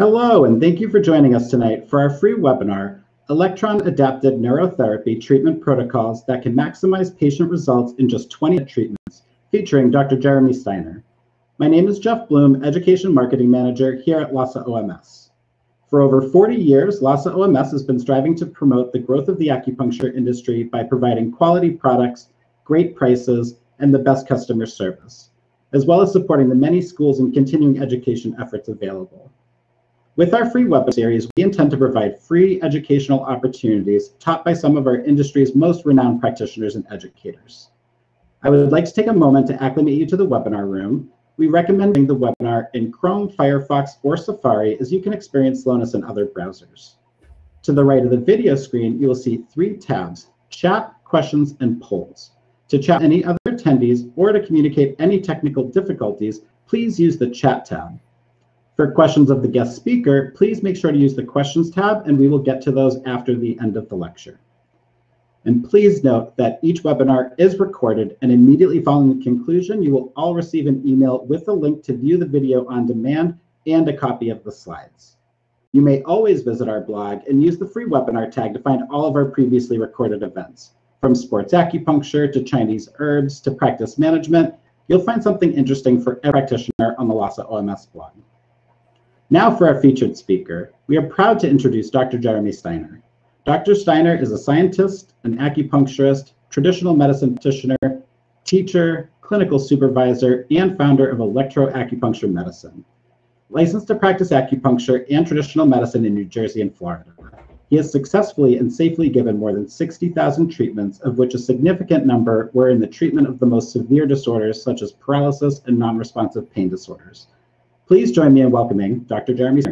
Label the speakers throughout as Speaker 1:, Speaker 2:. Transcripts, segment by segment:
Speaker 1: Hello, and thank you for joining us tonight for our free webinar, Electron Adapted Neurotherapy Treatment Protocols that can maximize patient results in just 20 treatments, featuring Dr. Jeremy Steiner. My name is Jeff Bloom, Education Marketing Manager here at Lhasa OMS. For over 40 years, Lhasa OMS has been striving to promote the growth of the acupuncture industry by providing quality products, great prices, and the best customer service, as well as supporting the many schools and continuing education efforts available. With our free webinar series, we intend to provide free educational opportunities taught by some of our industry's most renowned practitioners and educators. I would like to take a moment to acclimate you to the webinar room. We recommend the webinar in Chrome, Firefox, or Safari as you can experience slowness in other browsers. To the right of the video screen, you will see three tabs, chat, questions, and polls. To chat any other attendees or to communicate any technical difficulties, please use the chat tab. For questions of the guest speaker, please make sure to use the questions tab and we will get to those after the end of the lecture. And please note that each webinar is recorded and immediately following the conclusion, you will all receive an email with a link to view the video on demand and a copy of the slides. You may always visit our blog and use the free webinar tag to find all of our previously recorded events. From sports acupuncture to Chinese herbs to practice management, you'll find something interesting for every practitioner on the Lhasa OMS blog. Now for our featured speaker. We are proud to introduce Dr. Jeremy Steiner. Dr. Steiner is a scientist, an acupuncturist, traditional medicine practitioner, teacher, clinical supervisor, and founder of electroacupuncture medicine. Licensed to practice acupuncture and traditional medicine in New Jersey and Florida. He has successfully and safely given more than 60,000 treatments, of which a significant number were in the treatment of the most severe disorders such as paralysis and non-responsive pain disorders. Please join me in welcoming Dr. Jeremy.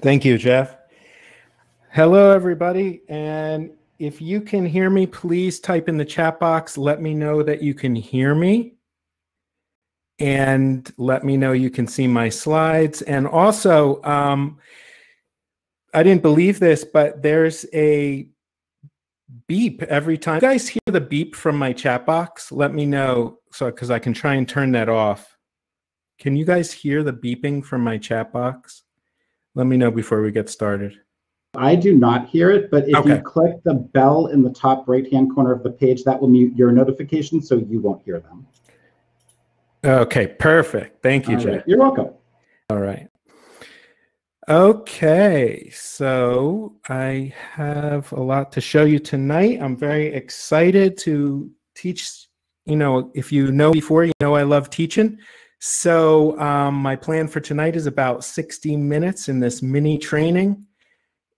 Speaker 2: Thank you, Jeff. Hello, everybody. And if you can hear me, please type in the chat box. Let me know that you can hear me. And let me know you can see my slides. And also, um, I didn't believe this, but there's a beep every time. You guys hear the beep from my chat box? Let me know so because I can try and turn that off. Can you guys hear the beeping from my chat box? Let me know before we get started.
Speaker 1: I do not hear it, but if okay. you click the bell in the top right hand corner of the page, that will mute your notifications so you won't hear them.
Speaker 2: Okay, perfect. Thank you,
Speaker 1: All
Speaker 2: Jay.
Speaker 1: Right. You're welcome.
Speaker 2: All right. Okay, so I have a lot to show you tonight. I'm very excited to teach. You know, if you know before, you know I love teaching. So um, my plan for tonight is about 60 minutes in this mini training.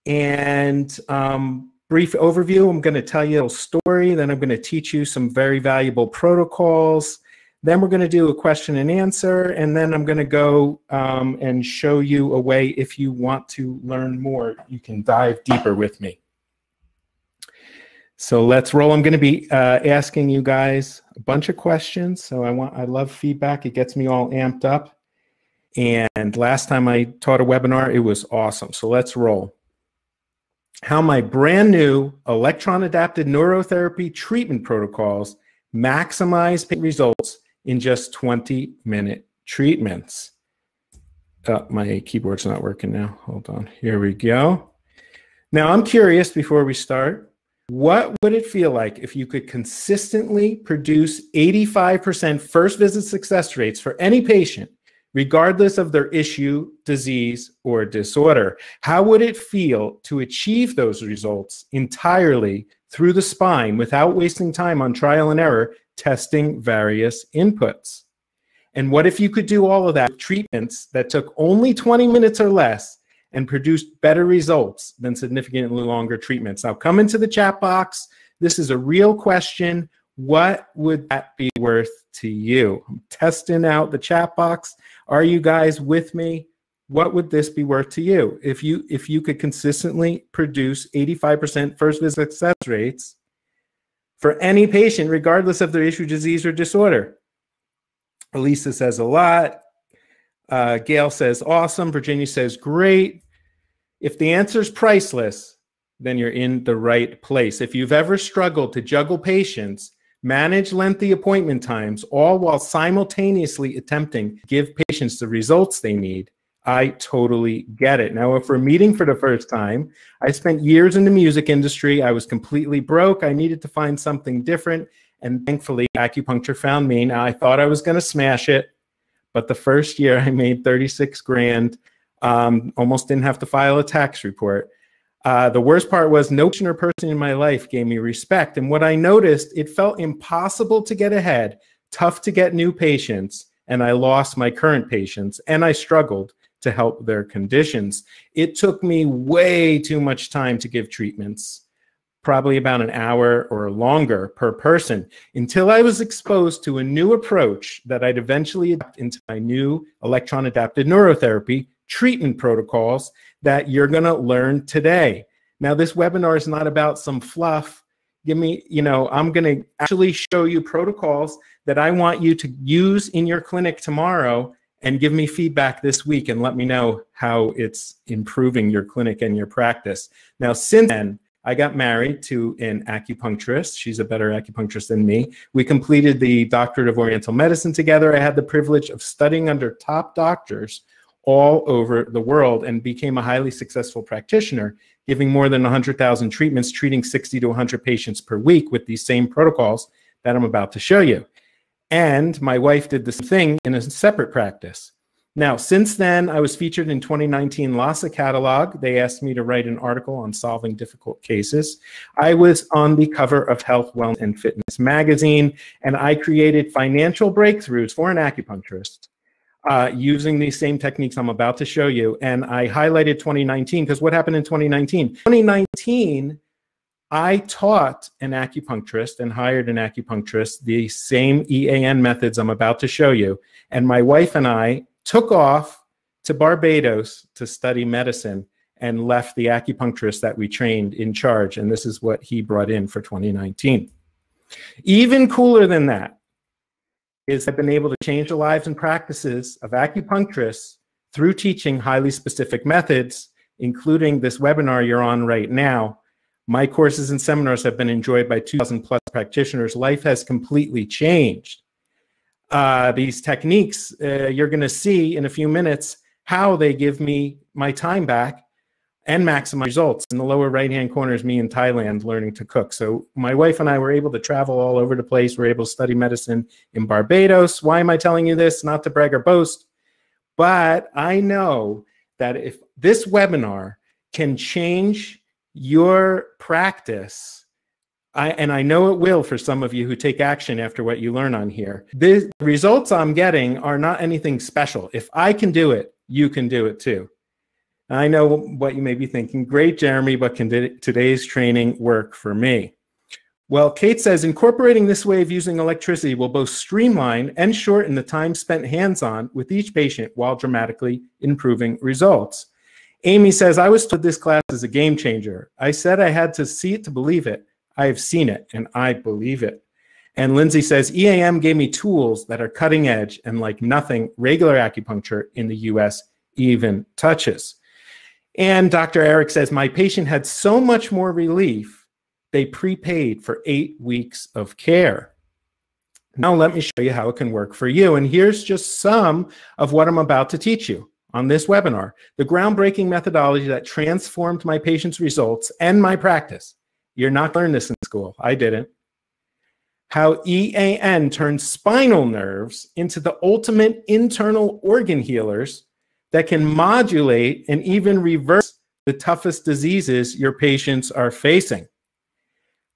Speaker 2: And um, brief overview, I'm going to tell you a story, then I'm going to teach you some very valuable protocols. Then we're going to do a question and answer, and then I'm going to go um, and show you a way if you want to learn more, you can dive deeper with me. So let's roll. I'm going to be uh, asking you guys a bunch of questions. So I want, I love feedback. It gets me all amped up. And last time I taught a webinar, it was awesome. So let's roll. How my brand new electron adapted neurotherapy treatment protocols maximize results in just 20 minute treatments. Uh, my keyboard's not working now. Hold on. Here we go. Now I'm curious before we start what would it feel like if you could consistently produce 85% first visit success rates for any patient, regardless of their issue, disease, or disorder? How would it feel to achieve those results entirely through the spine without wasting time on trial and error testing various inputs? And what if you could do all of that treatments that took only 20 minutes or less and produced better results than significantly longer treatments. Now, come into the chat box. This is a real question. What would that be worth to you? I'm testing out the chat box. Are you guys with me? What would this be worth to you if you if you could consistently produce 85% first visit success rates for any patient, regardless of their issue, disease, or disorder? Elisa says a lot. Uh, Gail says, awesome. Virginia says, great. If the answer is priceless, then you're in the right place. If you've ever struggled to juggle patients, manage lengthy appointment times, all while simultaneously attempting to give patients the results they need, I totally get it. Now, if we're meeting for the first time, I spent years in the music industry. I was completely broke. I needed to find something different. And thankfully, acupuncture found me. Now, I thought I was going to smash it, but the first year I made 36 grand, um, almost didn't have to file a tax report. Uh, the worst part was no patient or person in my life gave me respect. And what I noticed, it felt impossible to get ahead, tough to get new patients, and I lost my current patients, and I struggled to help their conditions. It took me way too much time to give treatments, probably about an hour or longer per person, until I was exposed to a new approach that I'd eventually adapt into my new electron adapted neurotherapy treatment protocols that you're going to learn today. Now, this webinar is not about some fluff. Give me, you know, I'm going to actually show you protocols that I want you to use in your clinic tomorrow and give me feedback this week and let me know how it's improving your clinic and your practice. Now, since then, I got married to an acupuncturist. She's a better acupuncturist than me. We completed the doctorate of Oriental medicine together. I had the privilege of studying under top doctors all over the world and became a highly successful practitioner, giving more than 100,000 treatments, treating 60 to 100 patients per week with these same protocols that I'm about to show you. And my wife did the same thing in a separate practice. Now, since then, I was featured in 2019 Lhasa catalog. They asked me to write an article on solving difficult cases. I was on the cover of Health, Wellness, and Fitness magazine, and I created financial breakthroughs for an acupuncturist uh, using these same techniques I'm about to show you. And I highlighted 2019 because what happened in 2019? 2019 I taught an acupuncturist and hired an acupuncturist the same EAN methods I'm about to show you. And my wife and I took off to Barbados to study medicine and left the acupuncturist that we trained in charge. And this is what he brought in for 2019. Even cooler than that is I've been able to change the lives and practices of acupuncturists through teaching highly specific methods, including this webinar you're on right now, my courses and seminars have been enjoyed by 2,000 plus practitioners. Life has completely changed. Uh, these techniques, uh, you're going to see in a few minutes how they give me my time back and maximize results. In the lower right hand corner is me in Thailand learning to cook. So my wife and I were able to travel all over the place. We are able to study medicine in Barbados. Why am I telling you this? Not to brag or boast, but I know that if this webinar can change your practice, I, and I know it will for some of you who take action after what you learn on here. The results I'm getting are not anything special. If I can do it, you can do it too. I know what you may be thinking. Great, Jeremy, but can today's training work for me? Well, Kate says incorporating this way of using electricity will both streamline and shorten the time spent hands on with each patient while dramatically improving results. Amy says, I was told this class is a game changer. I said I had to see it to believe it. I have seen it and I believe it. And Lindsay says, EAM gave me tools that are cutting edge and like nothing regular acupuncture in the US even touches. And Dr. Eric says, My patient had so much more relief, they prepaid for eight weeks of care. Now, let me show you how it can work for you. And here's just some of what I'm about to teach you on this webinar the groundbreaking methodology that transformed my patients' results and my practice. You're not learning this in school. I didn't. How EAN turns spinal nerves into the ultimate internal organ healers that can modulate and even reverse the toughest diseases your patients are facing.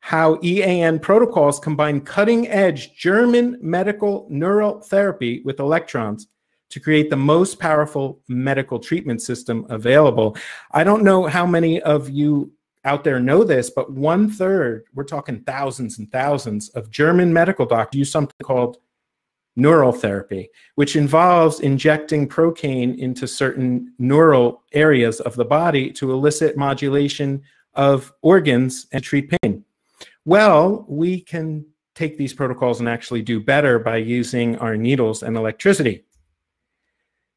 Speaker 2: How EAN protocols combine cutting edge German medical neural therapy with electrons to create the most powerful medical treatment system available. I don't know how many of you out there know this, but one third, we're talking thousands and thousands of German medical doctors use something called neural therapy, which involves injecting procaine into certain neural areas of the body to elicit modulation of organs and treat pain. Well, we can take these protocols and actually do better by using our needles and electricity.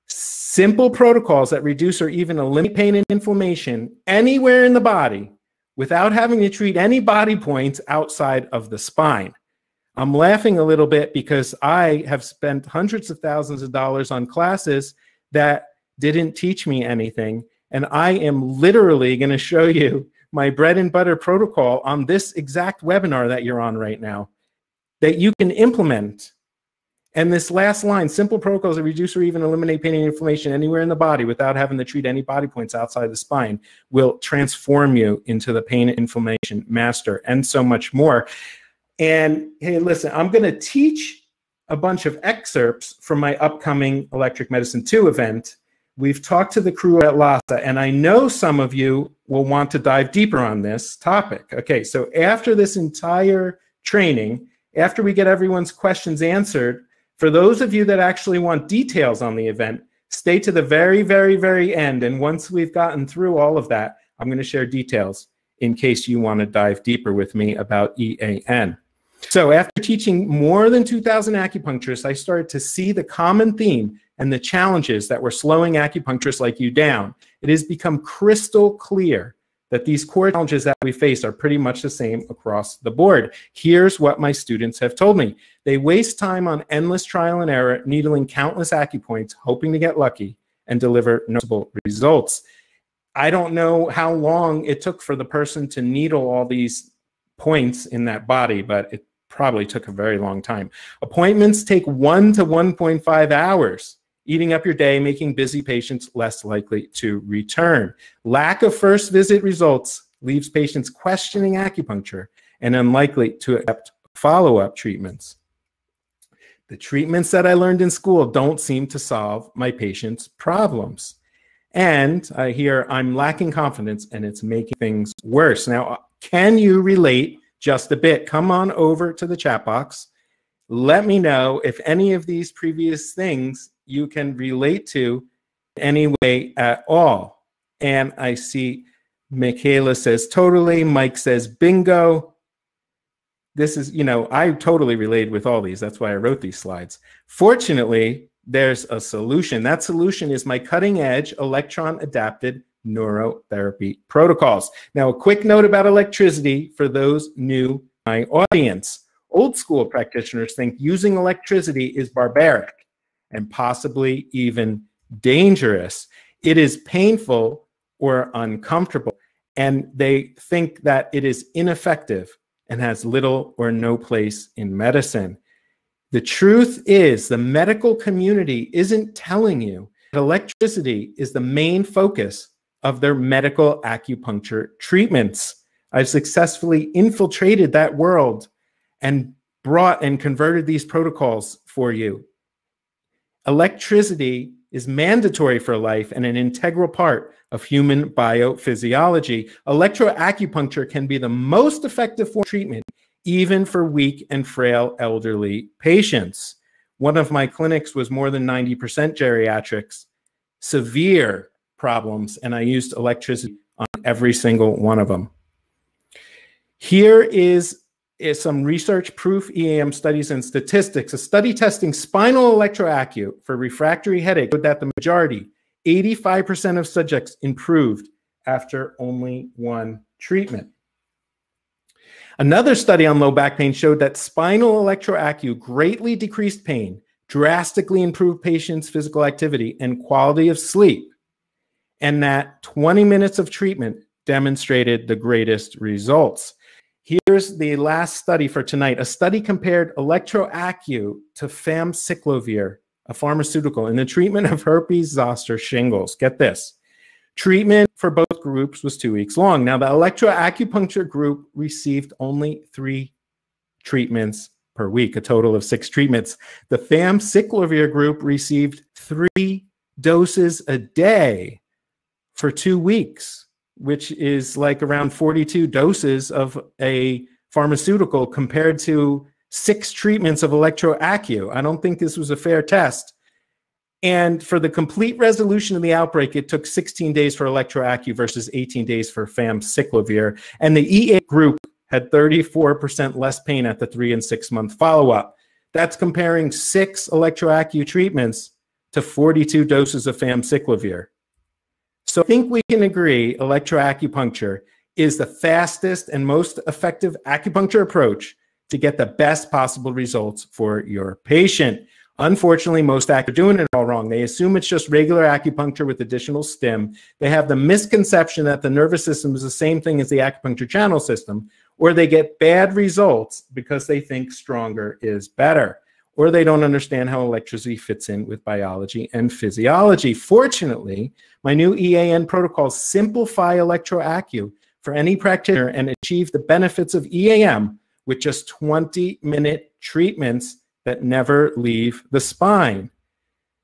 Speaker 2: Simple protocols that reduce or even eliminate pain and inflammation anywhere in the body without having to treat any body points outside of the spine. I'm laughing a little bit because I have spent hundreds of thousands of dollars on classes that didn't teach me anything. And I am literally going to show you my bread and butter protocol on this exact webinar that you're on right now that you can implement. And this last line, simple protocols that reduce or even eliminate pain and inflammation anywhere in the body without having to treat any body points outside the spine, will transform you into the pain and inflammation master and so much more. And hey, listen, I'm going to teach a bunch of excerpts from my upcoming Electric Medicine 2 event. We've talked to the crew at Lhasa, and I know some of you will want to dive deeper on this topic. Okay, so after this entire training, after we get everyone's questions answered, for those of you that actually want details on the event, stay to the very, very, very end. And once we've gotten through all of that, I'm going to share details in case you want to dive deeper with me about EAN. So after teaching more than 2,000 acupuncturists, I started to see the common theme and the challenges that were slowing acupuncturists like you down. It has become crystal clear that these core challenges that we face are pretty much the same across the board. Here's what my students have told me. They waste time on endless trial and error, needling countless acupoints, hoping to get lucky and deliver noticeable results. I don't know how long it took for the person to needle all these points in that body, but it probably took a very long time. Appointments take one to 1.5 hours, eating up your day, making busy patients less likely to return. Lack of first visit results leaves patients questioning acupuncture and unlikely to accept follow up treatments. The treatments that I learned in school don't seem to solve my patients' problems. And I hear I'm lacking confidence and it's making things worse. Now, can you relate just a bit? Come on over to the chat box. Let me know if any of these previous things you can relate to any way at all. And I see Michaela says totally. Mike says bingo. This is, you know, I totally related with all these. That's why I wrote these slides. Fortunately, there's a solution. That solution is my cutting edge electron adapted neurotherapy protocols. Now, a quick note about electricity for those new my audience. Old school practitioners think using electricity is barbaric and possibly even dangerous. It is painful or uncomfortable, and they think that it is ineffective and has little or no place in medicine. The truth is, the medical community isn't telling you that electricity is the main focus of their medical acupuncture treatments. I've successfully infiltrated that world and brought and converted these protocols for you. Electricity is mandatory for life and an integral part of human biophysiology. Electroacupuncture can be the most effective form of treatment, even for weak and frail elderly patients. One of my clinics was more than 90% geriatrics, severe problems, and I used electricity on every single one of them. Here is, is some research proof EAM studies and statistics. A study testing spinal electroacu for refractory headache showed that the majority, 85% of subjects improved after only one treatment. Another study on low back pain showed that spinal electroacu greatly decreased pain, drastically improved patients' physical activity and quality of sleep and that 20 minutes of treatment demonstrated the greatest results. Here's the last study for tonight. A study compared electroacu to famciclovir, a pharmaceutical, in the treatment of herpes zoster shingles. Get this. Treatment for both groups was two weeks long. Now, the electroacupuncture group received only three treatments per week, a total of six treatments. The famciclovir group received three doses a day for two weeks, which is like around 42 doses of a pharmaceutical compared to six treatments of electroacu. I don't think this was a fair test. And for the complete resolution of the outbreak, it took 16 days for electroacu versus 18 days for famciclovir. And the EA group had 34% less pain at the three and six month follow up. That's comparing six electroacu treatments to 42 doses of famciclovir. So I think we can agree electroacupuncture is the fastest and most effective acupuncture approach to get the best possible results for your patient. Unfortunately, most actors are doing it all wrong. They assume it's just regular acupuncture with additional stim. They have the misconception that the nervous system is the same thing as the acupuncture channel system, or they get bad results because they think stronger is better, or they don't understand how electricity fits in with biology and physiology. Fortunately, my new EAN protocols simplify electroacu for any practitioner and achieve the benefits of EAM with just 20 minute treatments that never leave the spine.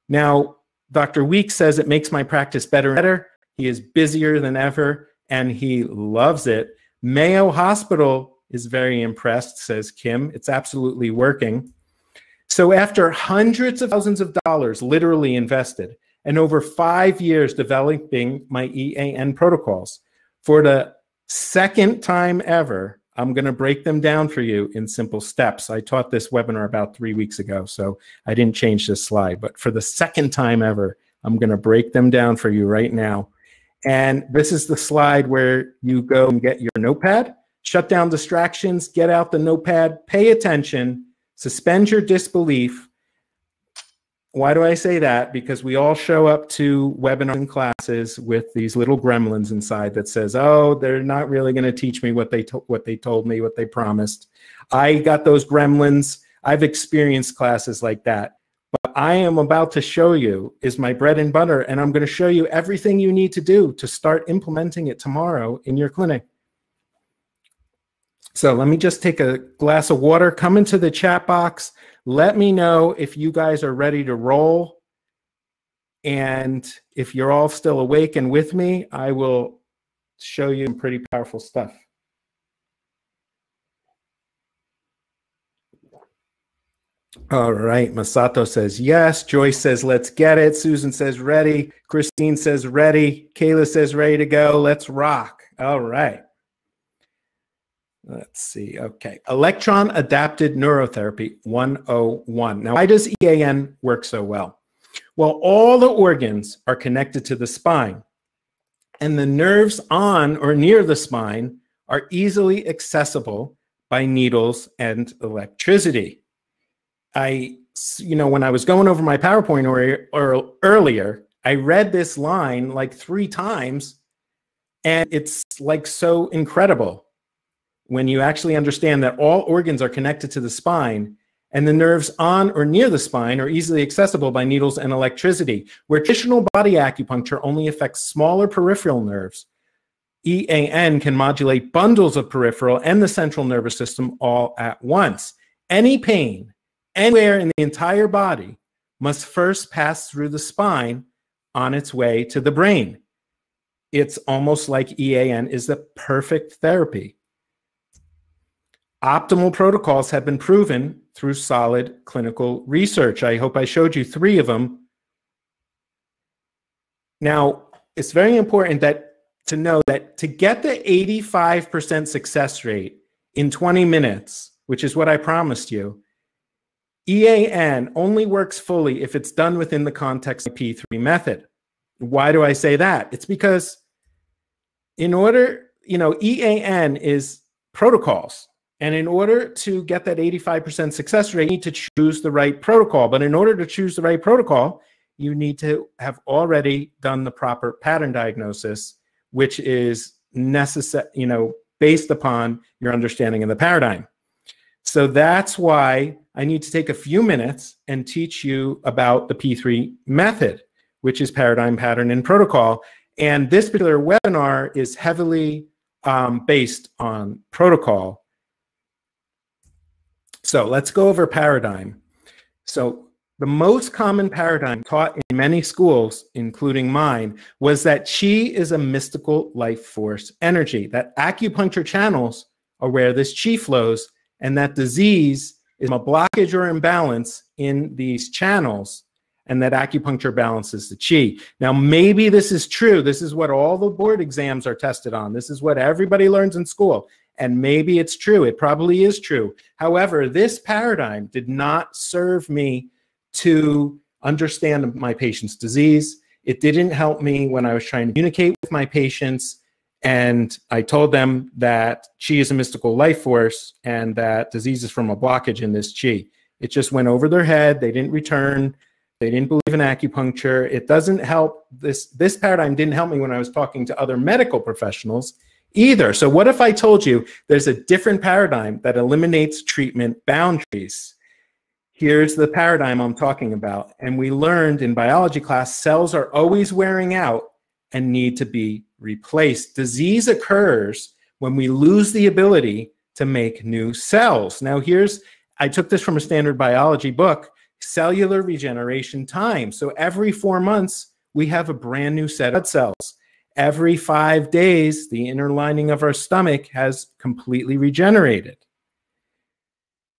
Speaker 2: Now, Dr. Week says it makes my practice better and better. He is busier than ever and he loves it. Mayo Hospital is very impressed, says Kim. It's absolutely working. So, after hundreds of thousands of dollars literally invested and over five years developing my EAN protocols, for the second time ever, I'm going to break them down for you in simple steps. I taught this webinar about three weeks ago, so I didn't change this slide. But for the second time ever, I'm going to break them down for you right now. And this is the slide where you go and get your notepad, shut down distractions, get out the notepad, pay attention, suspend your disbelief, why do I say that? Because we all show up to webinars and classes with these little gremlins inside that says, "Oh, they're not really going to teach me what they to- what they told me, what they promised." I got those gremlins. I've experienced classes like that. But I am about to show you is my bread and butter, and I'm going to show you everything you need to do to start implementing it tomorrow in your clinic. So let me just take a glass of water, come into the chat box. Let me know if you guys are ready to roll. And if you're all still awake and with me, I will show you some pretty powerful stuff. All right. Masato says yes. Joyce says, let's get it. Susan says ready. Christine says ready. Kayla says ready to go. Let's rock. All right. Let's see. Okay. Electron adapted neurotherapy 101. Now, why does EAN work so well? Well, all the organs are connected to the spine, and the nerves on or near the spine are easily accessible by needles and electricity. I, you know, when I was going over my PowerPoint or, or earlier, I read this line like three times, and it's like so incredible when you actually understand that all organs are connected to the spine and the nerves on or near the spine are easily accessible by needles and electricity. Where traditional body acupuncture only affects smaller peripheral nerves, EAN can modulate bundles of peripheral and the central nervous system all at once. Any pain anywhere in the entire body must first pass through the spine on its way to the brain. It's almost like EAN is the perfect therapy. Optimal protocols have been proven through solid clinical research. I hope I showed you three of them. Now, it's very important that to know that to get the 85% success rate in 20 minutes, which is what I promised you, EAN only works fully if it's done within the context of the P3 method. Why do I say that? It's because in order, you know, EAN is protocols. And in order to get that 85% success rate, you need to choose the right protocol. But in order to choose the right protocol, you need to have already done the proper pattern diagnosis, which is necessary, you know, based upon your understanding of the paradigm. So that's why I need to take a few minutes and teach you about the P3 method, which is paradigm, pattern, and protocol. And this particular webinar is heavily um, based on protocol so let's go over paradigm. So the most common paradigm taught in many schools, including mine, was that chi is a mystical life force energy, that acupuncture channels are where this chi flows, and that disease is a blockage or imbalance in these channels, and that acupuncture balances the chi. Now, maybe this is true. This is what all the board exams are tested on. This is what everybody learns in school. And maybe it's true. It probably is true. However, this paradigm did not serve me to understand my patient's disease. It didn't help me when I was trying to communicate with my patients. And I told them that chi is a mystical life force and that disease is from a blockage in this chi. It just went over their head. They didn't return. They didn't believe in acupuncture. It doesn't help. This, this paradigm didn't help me when I was talking to other medical professionals either. So, what if I told you there's a different paradigm that eliminates treatment boundaries? Here's the paradigm I'm talking about. And we learned in biology class cells are always wearing out and need to be replaced. Disease occurs when we lose the ability to make new cells. Now, here's I took this from a standard biology book cellular regeneration time. So, every four months, we have a brand new set of cells. Every five days, the inner lining of our stomach has completely regenerated.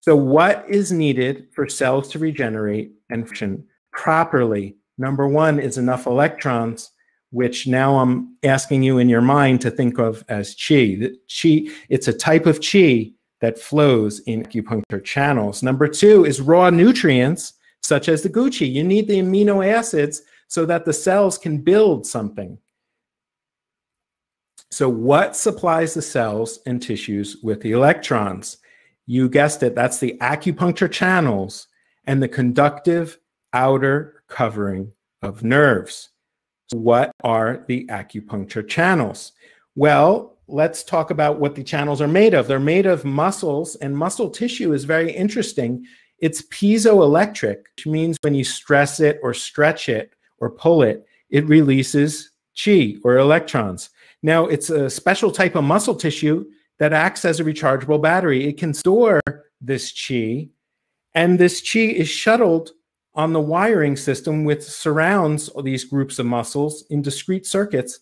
Speaker 2: So, what is needed for cells to regenerate and function properly? Number one is enough electrons, which now I'm asking you in your mind to think of as chi. Chi, it's a type of chi that flows in acupuncture channels. Number two is raw nutrients, such as the Gu Qi. You need the amino acids so that the cells can build something. So, what supplies the cells and tissues with the electrons? You guessed it, that's the acupuncture channels and the conductive outer covering of nerves. What are the acupuncture channels? Well, let's talk about what the channels are made of. They're made of muscles, and muscle tissue is very interesting. It's piezoelectric, which means when you stress it or stretch it or pull it, it releases chi or electrons. Now, it's a special type of muscle tissue that acts as a rechargeable battery. It can store this chi, and this chi is shuttled on the wiring system which surrounds these groups of muscles in discrete circuits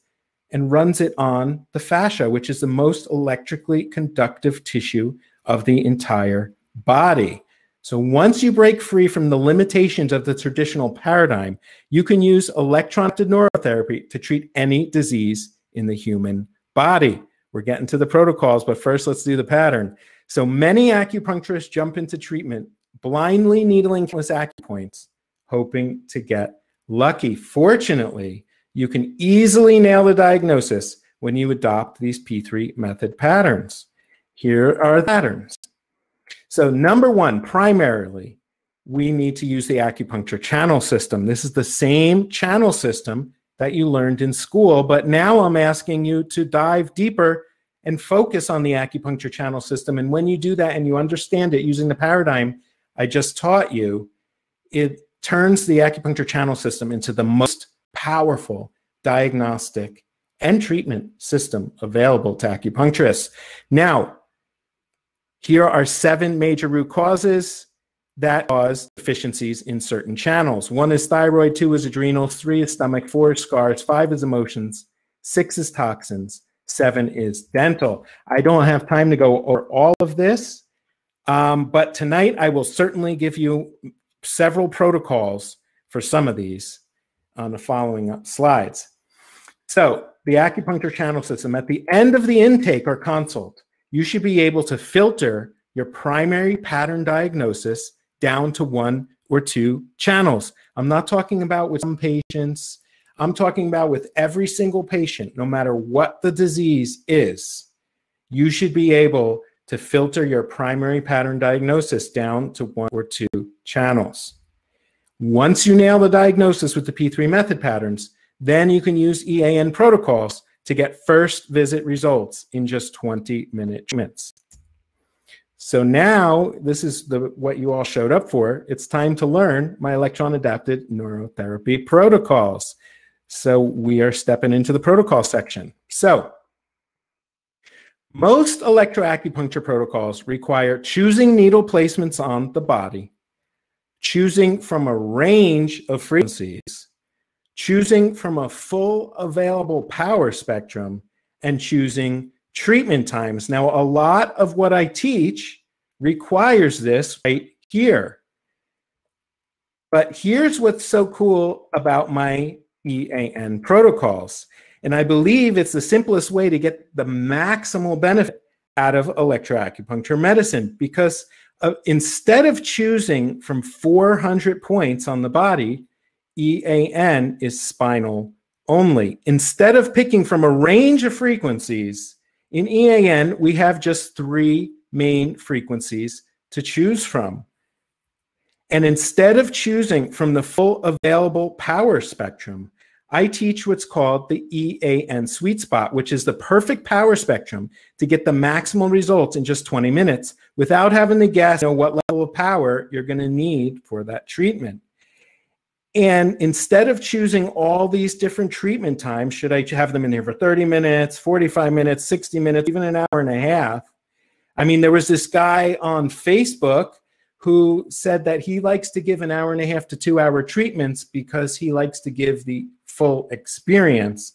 Speaker 2: and runs it on the fascia, which is the most electrically conductive tissue of the entire body. So once you break free from the limitations of the traditional paradigm, you can use electronic neurotherapy to treat any disease in the human body. We're getting to the protocols, but first let's do the pattern. So many acupuncturists jump into treatment blindly needling with acupoints, hoping to get lucky. Fortunately, you can easily nail the diagnosis when you adopt these P3 method patterns. Here are the patterns. So, number one, primarily, we need to use the acupuncture channel system. This is the same channel system that you learned in school. But now I'm asking you to dive deeper and focus on the acupuncture channel system. And when you do that and you understand it using the paradigm I just taught you, it turns the acupuncture channel system into the most powerful diagnostic and treatment system available to acupuncturists. Now, here are seven major root causes that cause deficiencies in certain channels. One is thyroid, two is adrenals, three is stomach, four is scars, five is emotions, six is toxins, seven is dental. I don't have time to go over all of this, um, but tonight I will certainly give you several protocols for some of these on the following slides. So, the acupuncture channel system, at the end of the intake or consult, you should be able to filter your primary pattern diagnosis down to one or two channels. I'm not talking about with some patients. I'm talking about with every single patient, no matter what the disease is. You should be able to filter your primary pattern diagnosis down to one or two channels. Once you nail the diagnosis with the P3 method patterns, then you can use EAN protocols to get first visit results in just 20 minute minutes. So now this is the what you all showed up for. It's time to learn my electron adapted neurotherapy protocols. So we are stepping into the protocol section. So most electroacupuncture protocols require choosing needle placements on the body, choosing from a range of frequencies, choosing from a full available power spectrum, and choosing treatment times. Now, a lot of what I teach requires this right here. But here's what's so cool about my EAN protocols. And I believe it's the simplest way to get the maximal benefit out of electroacupuncture medicine because uh, instead of choosing from 400 points on the body, EAN is spinal only. Instead of picking from a range of frequencies, in EAN, we have just three main frequencies to choose from. And instead of choosing from the full available power spectrum, I teach what's called the EAN sweet spot, which is the perfect power spectrum to get the maximal results in just 20 minutes without having to guess you know, what level of power you're going to need for that treatment. And instead of choosing all these different treatment times, should I have them in here for 30 minutes, 45 minutes, 60 minutes, even an hour and a half? I mean, there was this guy on Facebook who said that he likes to give an hour and a half to two hour treatments because he likes to give the full experience.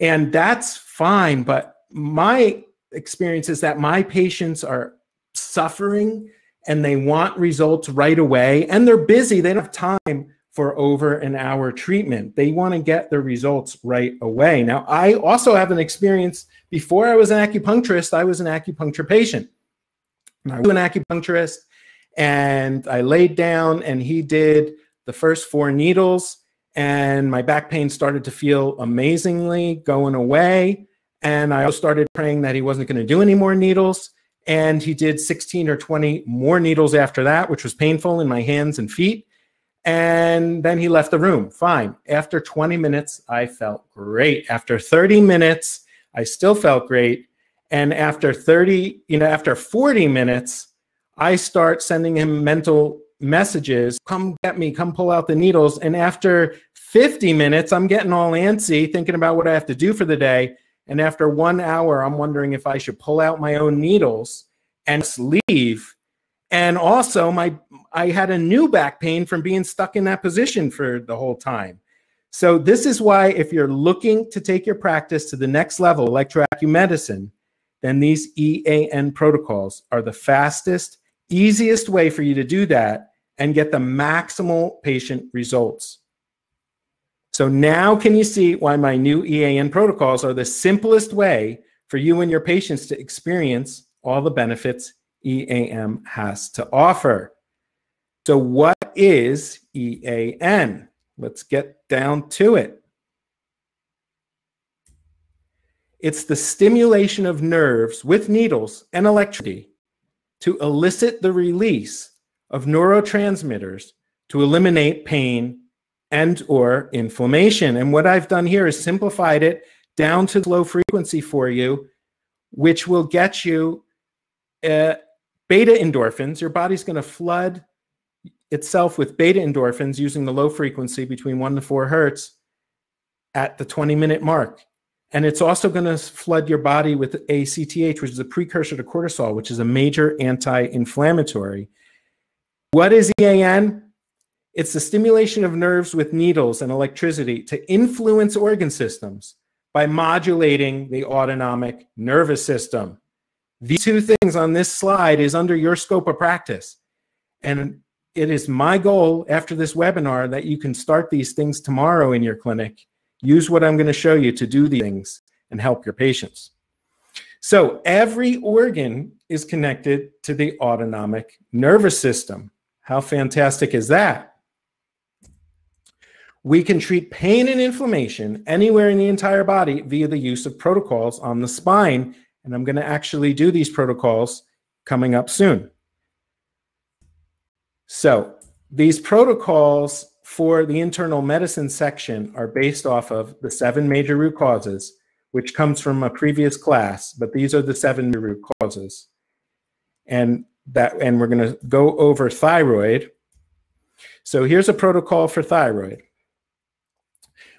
Speaker 2: And that's fine. But my experience is that my patients are suffering and they want results right away and they're busy. They don't have time for over an hour treatment. They want to get the results right away. Now, I also have an experience before I was an acupuncturist, I was an acupuncture patient. I was an acupuncturist and I laid down and he did the first four needles and my back pain started to feel amazingly going away. And I started praying that he wasn't going to do any more needles. And he did 16 or 20 more needles after that, which was painful in my hands and feet. And then he left the room. Fine. After 20 minutes, I felt great. After 30 minutes, I still felt great. And after 30, you know, after 40 minutes, I start sending him mental messages come get me, come pull out the needles. And after 50 minutes, I'm getting all antsy thinking about what I have to do for the day. And after one hour, I'm wondering if I should pull out my own needles and leave. And also, my I had a new back pain from being stuck in that position for the whole time. So this is why, if you're looking to take your practice to the next level, electroacumedicine, then these EAN protocols are the fastest, easiest way for you to do that and get the maximal patient results. So now can you see why my new EAN protocols are the simplest way for you and your patients to experience all the benefits EAM has to offer. So what is EAN? Let's get down to it. It's the stimulation of nerves with needles and electricity to elicit the release of neurotransmitters to eliminate pain and or inflammation. And what I've done here is simplified it down to low frequency for you, which will get you uh, beta endorphins. Your body's going to flood itself with beta endorphins using the low frequency between one to four hertz at the 20 minute mark. And it's also going to flood your body with ACTH, which is a precursor to cortisol, which is a major anti inflammatory. What is EAN? It's the stimulation of nerves with needles and electricity to influence organ systems by modulating the autonomic nervous system. These two things on this slide is under your scope of practice. And it is my goal after this webinar that you can start these things tomorrow in your clinic. Use what I'm going to show you to do these things and help your patients. So every organ is connected to the autonomic nervous system. How fantastic is that? We can treat pain and inflammation anywhere in the entire body via the use of protocols on the spine. And I'm going to actually do these protocols coming up soon. So these protocols for the internal medicine section are based off of the seven major root causes, which comes from a previous class, but these are the seven root causes. And that and we're going to go over thyroid. So here's a protocol for thyroid.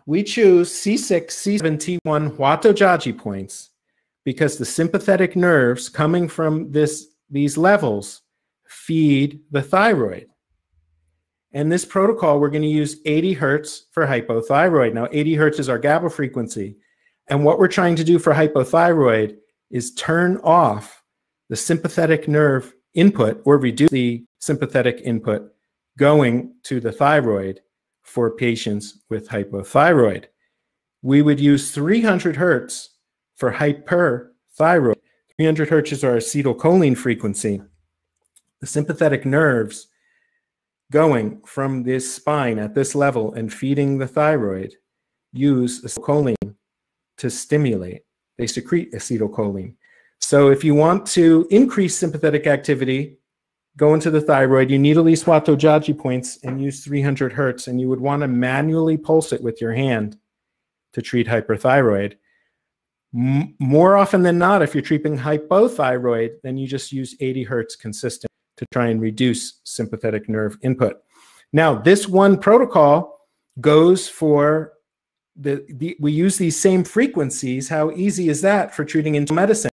Speaker 2: We choose C6, C7, T1 Huatuo Jiaji points because the sympathetic nerves coming from this these levels feed the thyroid. And this protocol, we're going to use 80 hertz for hypothyroid. Now, 80 hertz is our GABA frequency. And what we're trying to do for hypothyroid is turn off the sympathetic nerve input or reduce the sympathetic input going to the thyroid for patients with hypothyroid. We would use 300 hertz for hyperthyroid. 300 hertz is our acetylcholine frequency. The sympathetic nerves going from this spine at this level and feeding the thyroid use acetylcholine to stimulate. They secrete acetylcholine. So if you want to increase sympathetic activity, go into the thyroid, you needle these Huatuo Jiaji points and use 300 hertz, and you would want to manually pulse it with your hand to treat hyperthyroid. More often than not, if you're treating hypothyroid, then you just use 80 hertz consistent to try and reduce sympathetic nerve input. Now, this one protocol goes for the, the we use these same frequencies. How easy is that for treating into medicine?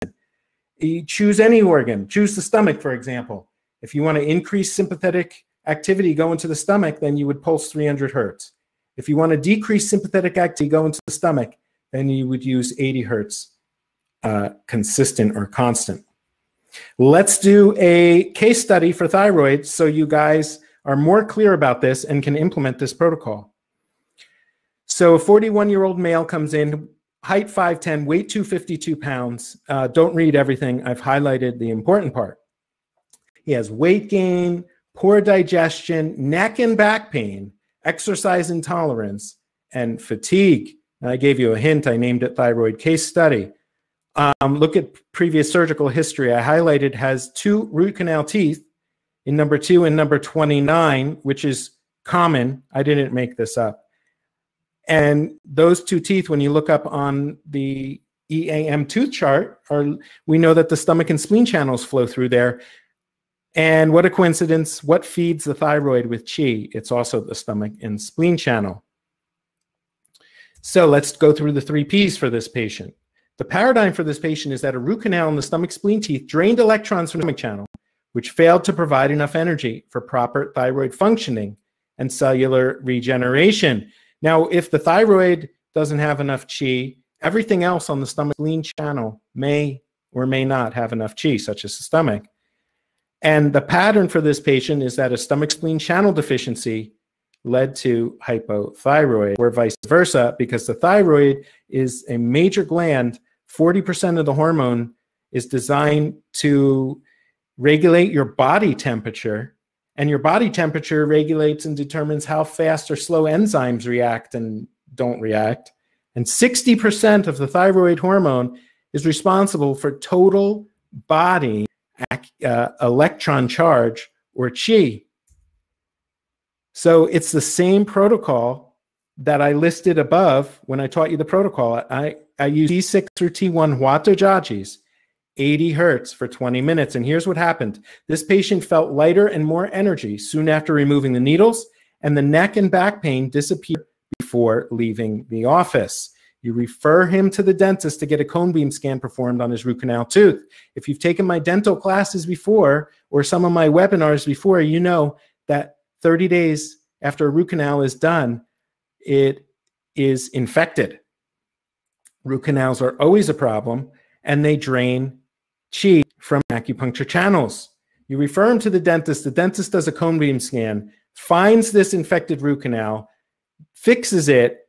Speaker 2: You choose any organ, choose the stomach, for example. If you want to increase sympathetic activity go into the stomach, then you would pulse 300 hertz. If you want to decrease sympathetic activity go into the stomach, then you would use 80 hertz uh, consistent or constant. Let's do a case study for thyroid so you guys are more clear about this and can implement this protocol. So a 41 year old male comes in, height 5'10, weight 252 pounds. Uh, don't read everything. I've highlighted the important part. He has weight gain, poor digestion, neck and back pain, exercise intolerance, and fatigue. I gave you a hint. I named it thyroid case study. Um, look at previous surgical history. I highlighted has two root canal teeth in number two and number 29, which is common. I didn't make this up. And those two teeth, when you look up on the EAM tooth chart, are we know that the stomach and spleen channels flow through there. And what a coincidence. What feeds the thyroid with chi? It's also the stomach and spleen channel. So let's go through the three P's for this patient. The paradigm for this patient is that a root canal in the stomach spleen teeth drained electrons from the stomach channel, which failed to provide enough energy for proper thyroid functioning and cellular regeneration. Now, if the thyroid doesn't have enough chi, everything else on the stomach spleen channel may or may not have enough chi, such as the stomach. And the pattern for this patient is that a stomach spleen channel deficiency led to hypothyroid, or vice versa, because the thyroid is a major gland. 40% of the hormone is designed to regulate your body temperature, and your body temperature regulates and determines how fast or slow enzymes react and don't react. And 60% of the thyroid hormone is responsible for total body uh, electron charge or chi. So it's the same protocol that I listed above when I taught you the protocol. I, I use T6 or T1 Huatuo Jiajis, 80 hertz for 20 minutes. And here's what happened. This patient felt lighter and more energy soon after removing the needles, and the neck and back pain disappeared before leaving the office. You refer him to the dentist to get a cone beam scan performed on his root canal tooth. If you've taken my dental classes before or some of my webinars before, you know that 30 days after a root canal is done, it is infected. Root canals are always a problem and they drain chi from acupuncture channels. You refer him to the dentist, the dentist does a cone beam scan, finds this infected root canal, fixes it,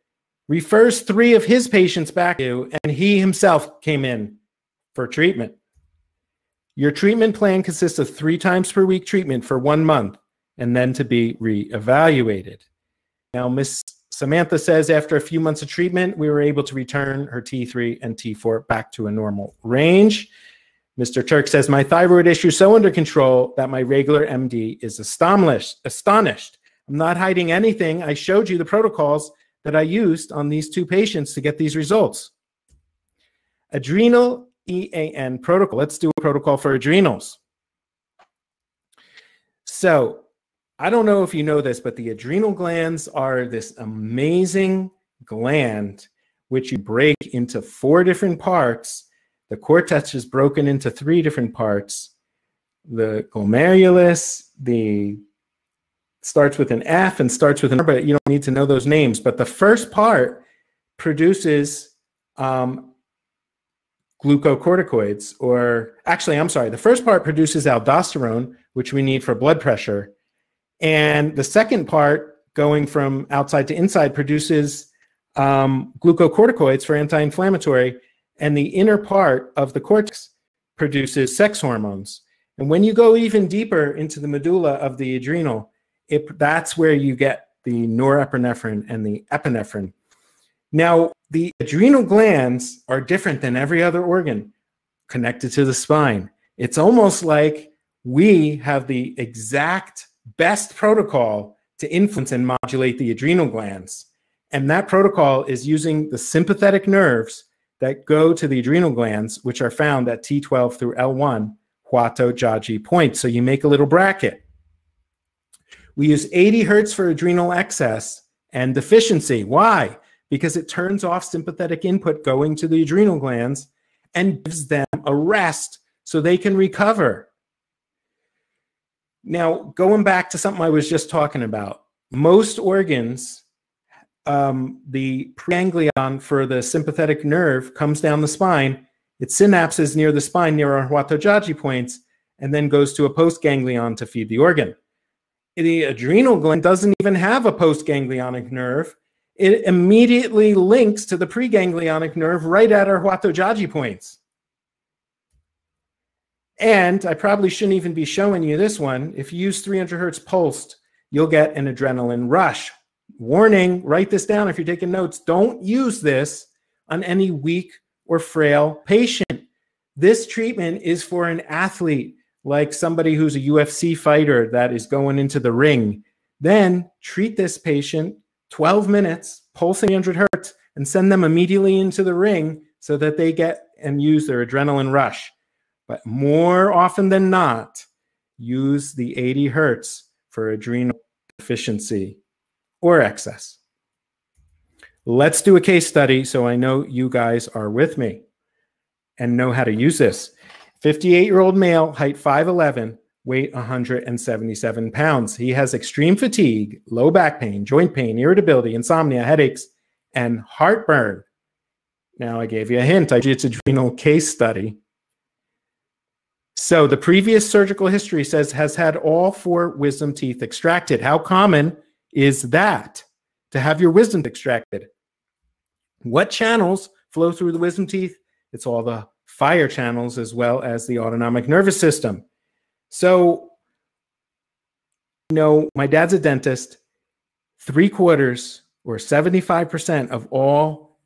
Speaker 2: refers three of his patients back to you, and he himself came in for treatment. Your treatment plan consists of three times per week treatment for one month and then to be reevaluated. Now, Miss Samantha says after a few months of treatment, we were able to return her T3 and T4 back to a normal range. Mr. Turk says, My thyroid issue is so under control that my regular MD is astonished. astonished. I'm not hiding anything. I showed you the protocols that I used on these two patients to get these results. Adrenal EAN protocol. Let's do a protocol for adrenals. So, I don't know if you know this, but the adrenal glands are this amazing gland which you break into four different parts. The cortex is broken into three different parts. The glomerulus, the starts with an F and starts with an R, but you don't need to know those names. But the first part produces um, glucocorticoids, or actually, I'm sorry, the first part produces aldosterone, which we need for blood pressure. And the second part, going from outside to inside, produces um, glucocorticoids for anti inflammatory. And the inner part of the cortex produces sex hormones. And when you go even deeper into the medulla of the adrenal, it, that's where you get the norepinephrine and the epinephrine. Now, the adrenal glands are different than every other organ connected to the spine. It's almost like we have the exact best protocol to influence and modulate the adrenal glands. And that protocol is using the sympathetic nerves that go to the adrenal glands, which are found at T12 through L1, Huatuo Jiaji points. So you make a little bracket. We use 80 hertz for adrenal excess and deficiency. Why? Because it turns off sympathetic input going to the adrenal glands and gives them a rest so they can recover. Now, going back to something I was just talking about, most organs, um, the preganglion for the sympathetic nerve comes down the spine. It synapses near the spine, near our Huatuo Jiaji points, and then goes to a postganglion to feed the organ. The adrenal gland doesn't even have a postganglionic nerve. It immediately links to the preganglionic nerve right at our Huatuo Jiaji points. And I probably shouldn't even be showing you this one. If you use 300 hertz pulsed, you'll get an adrenaline rush. Warning, write this down if you're taking notes. Don't use this on any weak or frail patient. This treatment is for an athlete, like somebody who's a UFC fighter that is going into the ring. Then treat this patient 12 minutes, pulsing 100 hertz, and send them immediately into the ring so that they get and use their adrenaline rush. But more often than not, use the 80 hertz for adrenal deficiency or excess. Let's do a case study so I know you guys are with me and know how to use this. 58 year old male, height 5'11, weight 177 pounds. He has extreme fatigue, low back pain, joint pain, irritability, insomnia, headaches, and heartburn. Now, I gave you a hint. I did its adrenal case study. So the previous surgical history says has had all four wisdom teeth extracted. How common is that to have your wisdom extracted? What channels flow through the wisdom teeth? It's all the fire channels as well as the autonomic nervous system. So, you know, my dad's a dentist. Three quarters or 75% of all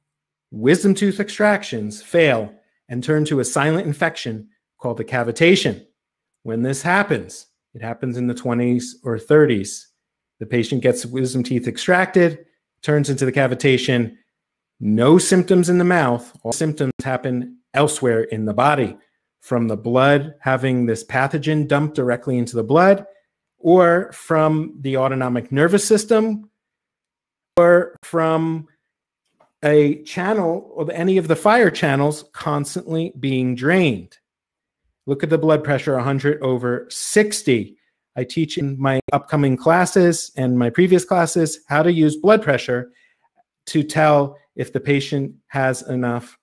Speaker 2: wisdom tooth extractions fail and turn to a silent infection called the cavitation. When this happens, it happens in the 20s or 30s. The patient gets wisdom teeth extracted, turns into the cavitation. No symptoms in the mouth. All symptoms happen elsewhere in the body from the blood having this pathogen dumped directly into the blood, or from the autonomic nervous system, or from a channel or any of the fire channels constantly being drained. Look at the blood pressure 100 over 60. I teach in my upcoming classes and my previous classes how to use blood pressure to tell if the patient has enough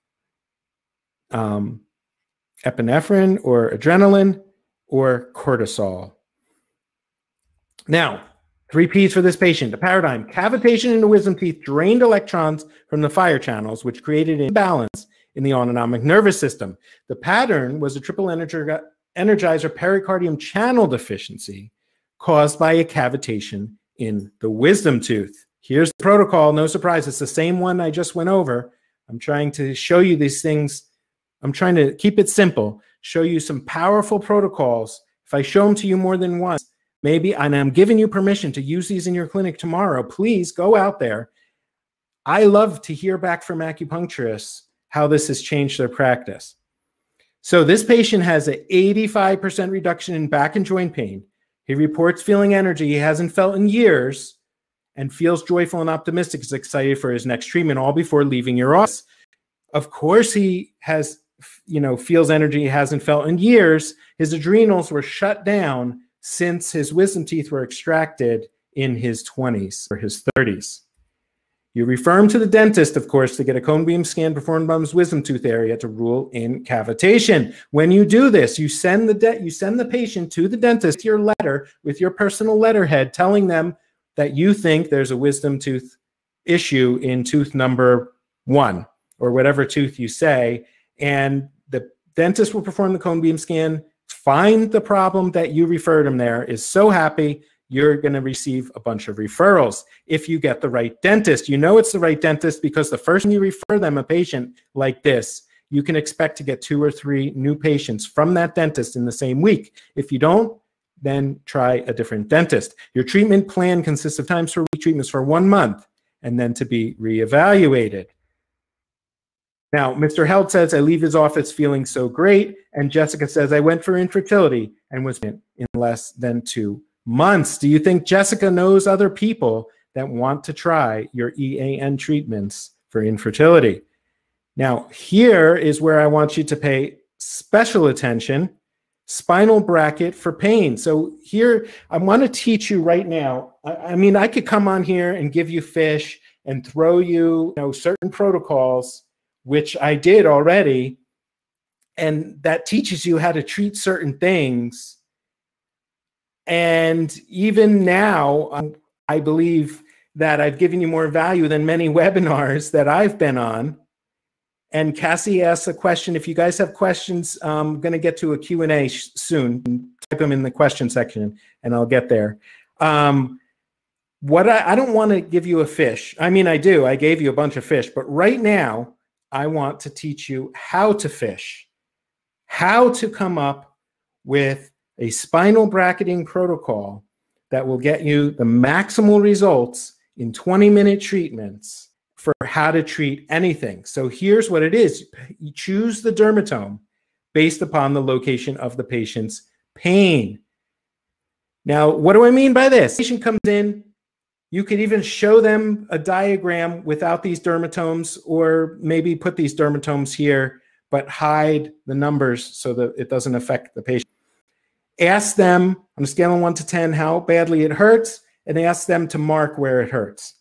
Speaker 2: um, epinephrine or adrenaline or cortisol. Now, three P's for this patient. The paradigm cavitation in the wisdom teeth drained electrons from the fire channels, which created an imbalance in the autonomic nervous system. The pattern was a triple energizer pericardium channel deficiency caused by a cavitation in the wisdom tooth. Here's the protocol. No surprise. It's the same one I just went over. I'm trying to show you these things. I'm trying to keep it simple, show you some powerful protocols. If I show them to you more than once, maybe, and I'm giving you permission to use these in your clinic tomorrow, please go out there. I love to hear back from acupuncturists how this has changed their practice. So this patient has an 85% reduction in back and joint pain. He reports feeling energy he hasn't felt in years and feels joyful and optimistic, is excited for his next treatment all before leaving your office. Of course, he has, you know, feels energy he hasn't felt in years. His adrenals were shut down since his wisdom teeth were extracted in his 20s or his 30s. You refer him to the dentist, of course, to get a cone beam scan performed on his wisdom tooth area to rule in cavitation. When you do this, you send the de- you send the patient to the dentist your letter with your personal letterhead telling them that you think there's a wisdom tooth issue in tooth number one or whatever tooth you say, and the dentist will perform the cone beam scan, find the problem that you referred him there, is so happy you're going to receive a bunch of referrals. If you get the right dentist, you know it's the right dentist because the first time you refer them a patient like this you can expect to get two or three new patients from that dentist in the same week. If you don't, then try a different dentist. Your treatment plan consists of times for retreatments for one month and then to be reevaluated. Now, Mr. Held says, I leave his office feeling so great. And Jessica says, I went for infertility and was in less than two months. Do you think Jessica knows other people that want to try your EAN treatments for infertility? Now, here is where I want you to pay special attention spinal bracket for pain. So, here I want to teach you right now. I, I mean, I could come on here and give you fish and throw you, you know, certain protocols, which I did already. And that teaches you how to treat certain things. And even now, um, I believe that I've given you more value than many webinars that I've been on and Cassie asks a question. If you guys have questions, I'm going to get to a Q&A soon. Type them in the question section and I'll get there. Um, what I, I don't want to give you a fish. I mean, I do. I gave you a bunch of fish. But right now, I want to teach you how to fish, how to come up with a spinal bracketing protocol that will get you the maximal results in 20 minute treatments for how to treat anything. So here's what it is you choose the dermatome based upon the location of the patient's pain. Now, what do I mean by this? The patient comes in, you could even show them a diagram without these dermatomes, or maybe put these dermatomes here, but hide the numbers so that it doesn't affect the patient. Ask them on a scale of one to 10 how badly it hurts, and ask them to mark where it hurts.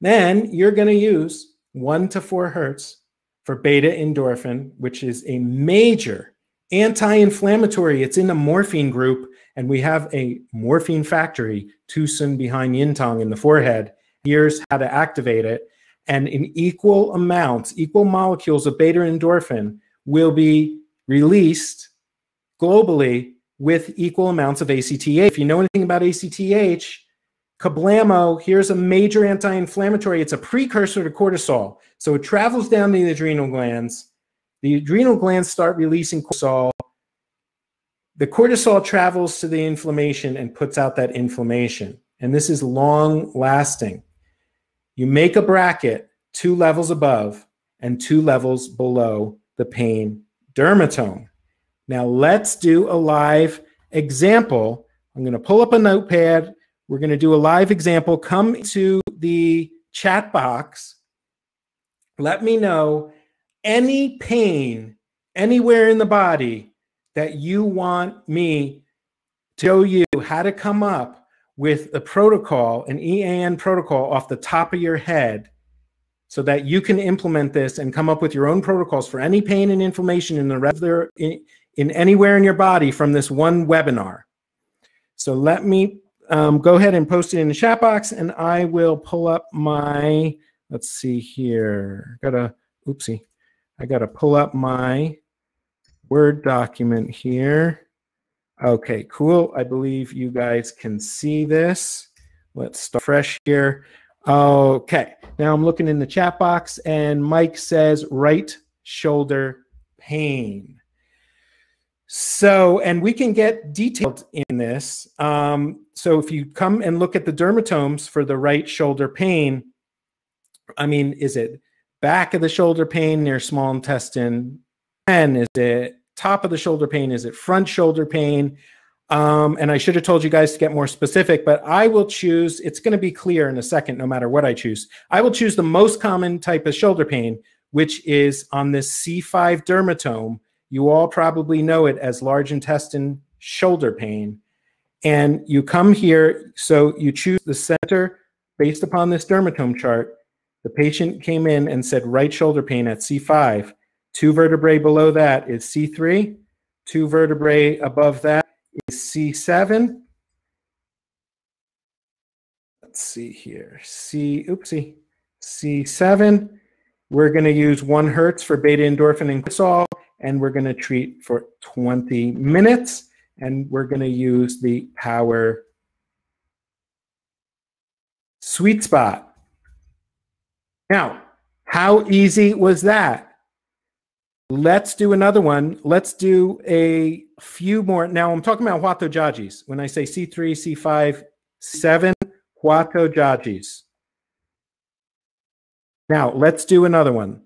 Speaker 2: Then you're going to use one to four hertz for beta endorphin, which is a major anti inflammatory. It's in the morphine group, and we have a morphine factory, Tucson behind Yintang in the forehead. Here's how to activate it. And in equal amounts, equal molecules of beta endorphin will be released globally with equal amounts of ACTH. If you know anything about ACTH, Kablamo, here's a major anti inflammatory. It's a precursor to cortisol. So it travels down the adrenal glands. The adrenal glands start releasing cortisol. The cortisol travels to the inflammation and puts out that inflammation. And this is long lasting. You make a bracket two levels above and two levels below the pain dermatome. Now let's do a live example. I'm going to pull up a notepad we're going to do a live example. Come to the chat box. Let me know any pain anywhere in the body that you want me to show you how to come up with a protocol, an EAN protocol off the top of your head so that you can implement this and come up with your own protocols for any pain and inflammation in the regular in, in anywhere in your body from this one webinar. So let me um, go ahead and post it in the chat box and I will pull up my, let's see here. Gotta, oopsie. I gotta pull up my Word document here. Okay, cool. I believe you guys can see this. Let's start fresh here. Okay, now I'm looking in the chat box and Mike says right shoulder pain. So, and we can get detailed in this. Um, so, if you come and look at the dermatomes for the right shoulder pain, I mean, is it back of the shoulder pain near small intestine? And is it top of the shoulder pain? Is it front shoulder pain? Um, and I should have told you guys to get more specific, but I will choose, it's going to be clear in a second, no matter what I choose. I will choose the most common type of shoulder pain, which is on this C5 dermatome you all probably know it as large intestine shoulder pain. And you come here, so you choose the center based upon this dermatome chart. The patient came in and said right shoulder pain at C5. Two vertebrae below that is C3. Two vertebrae above that is C7. Let's see here. C, oopsie, C7. We're going to use one hertz for beta endorphin and cortisol and we're going to treat for 20 minutes and we're going to use the power sweet spot. Now, how easy was that? Let's do another one. Let's do a few more. Now I'm talking about Huatuo Jiajis. When I say C3, C5, 7 Huatuo Jiajis. Now let's do another one.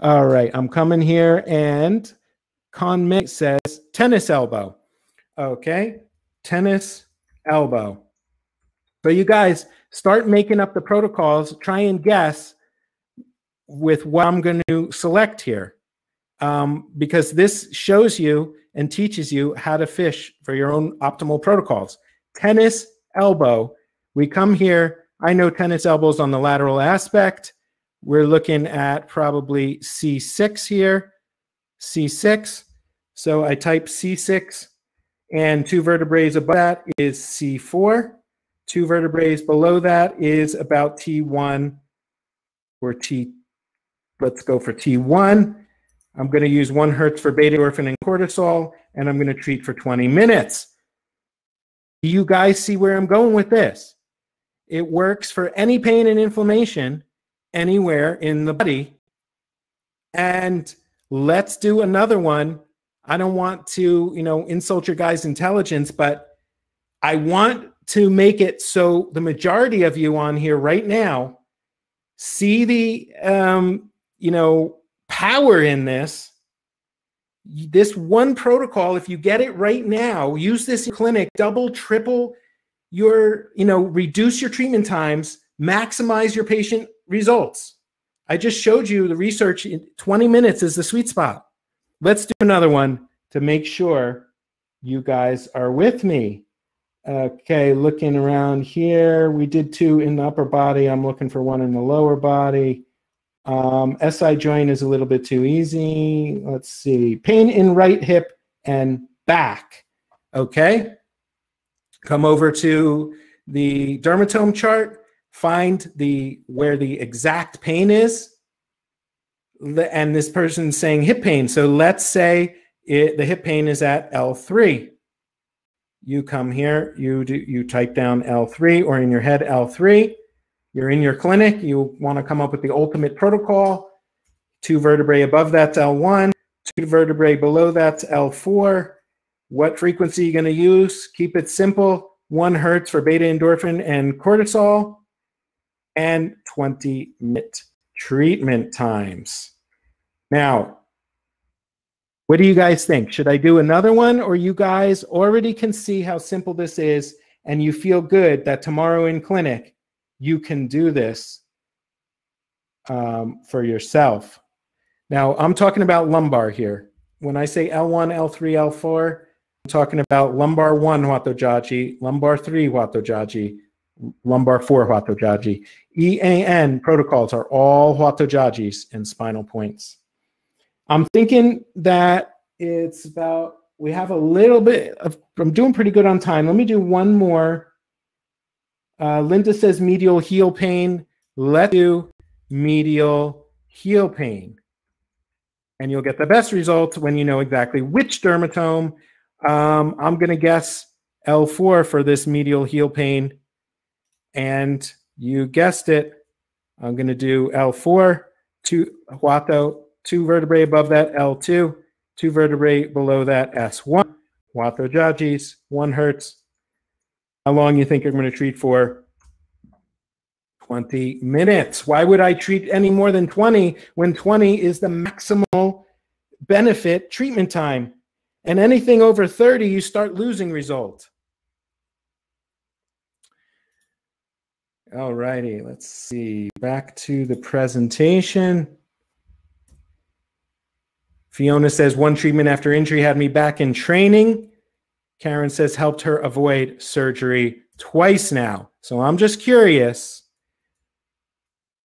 Speaker 2: All right, I'm coming here and Con Conme says tennis elbow. Okay, tennis elbow. So you guys start making up the protocols, try and guess with what I'm going to select here. Um, because this shows you and teaches you how to fish for your own optimal protocols. Tennis elbow. We come here. I know tennis elbows on the lateral aspect. We're looking at probably C6 here, C6. So I type C6 and two vertebrae above that is C4. Two vertebrae below that is about T1 or T, let's go for T1. I'm going to use one hertz for beta endorphin and cortisol, and I'm going to treat for 20 minutes. Do you guys see where I'm going with this? It works for any pain and inflammation anywhere in the body. And let's do another one. I don't want to, you know, insult your guys' intelligence, but I want to make it so the majority of you on here right now see the, um, you know, power in this. This one protocol, if you get it right now, use this clinic, double, triple your, you know, reduce your treatment times, maximize your patient results. I just showed you the research. 20 minutes is the sweet spot. Let's do another one to make sure you guys are with me. Okay, looking around here, we did two in the upper body. I'm looking for one in the lower body. Um, SI joint is a little bit too easy. Let's see. Pain in right hip and back. Okay. Come over to the dermatome chart find the where the exact pain is and this person's saying hip pain. So let's say it, the hip pain is at L3 you come here you do you type down L3 or in your head L3 you're in your clinic you want to come up with the ultimate protocol. Two vertebrae above that's L1 two vertebrae below that's L4 what frequency are you going to use? Keep it simple. 1 hertz for beta endorphin and cortisol and 20 minute treatment times. Now, what do you guys think? Should I do another one or you guys already can see how simple this is and you feel good that tomorrow in clinic you can do this um, for yourself? Now, I'm talking about lumbar here. When I say L1, L3, L4, I'm talking about lumbar 1 Huatuo Jiaji, lumbar 3 Huatuo Jiaji, lumbar 4 Huatuo Jiaji. EAN protocols are all Huatuo Jiajis and spinal points. I'm thinking that it's about, we have a little bit of, I'm doing pretty good on time. Let me do one more. Uh, Linda says medial heel pain. Let's do medial heel pain. And you'll get the best results when you know exactly which dermatome. Um, I'm going to guess L4 for this medial heel pain. And you guessed it. I'm going to do L4, two Huatuo, two vertebrae above that, L2, two vertebrae below that, S1. Huatuo Jiajis, one hertz. How long you think I'm going to treat for? 20 minutes. Why would I treat any more than 20 when 20 is the maximal benefit treatment time? And anything over 30, you start losing result. All righty, let's see. Back to the presentation. Fiona says, one treatment after injury had me back in training. Karen says, helped her avoid surgery twice now. So I'm just curious.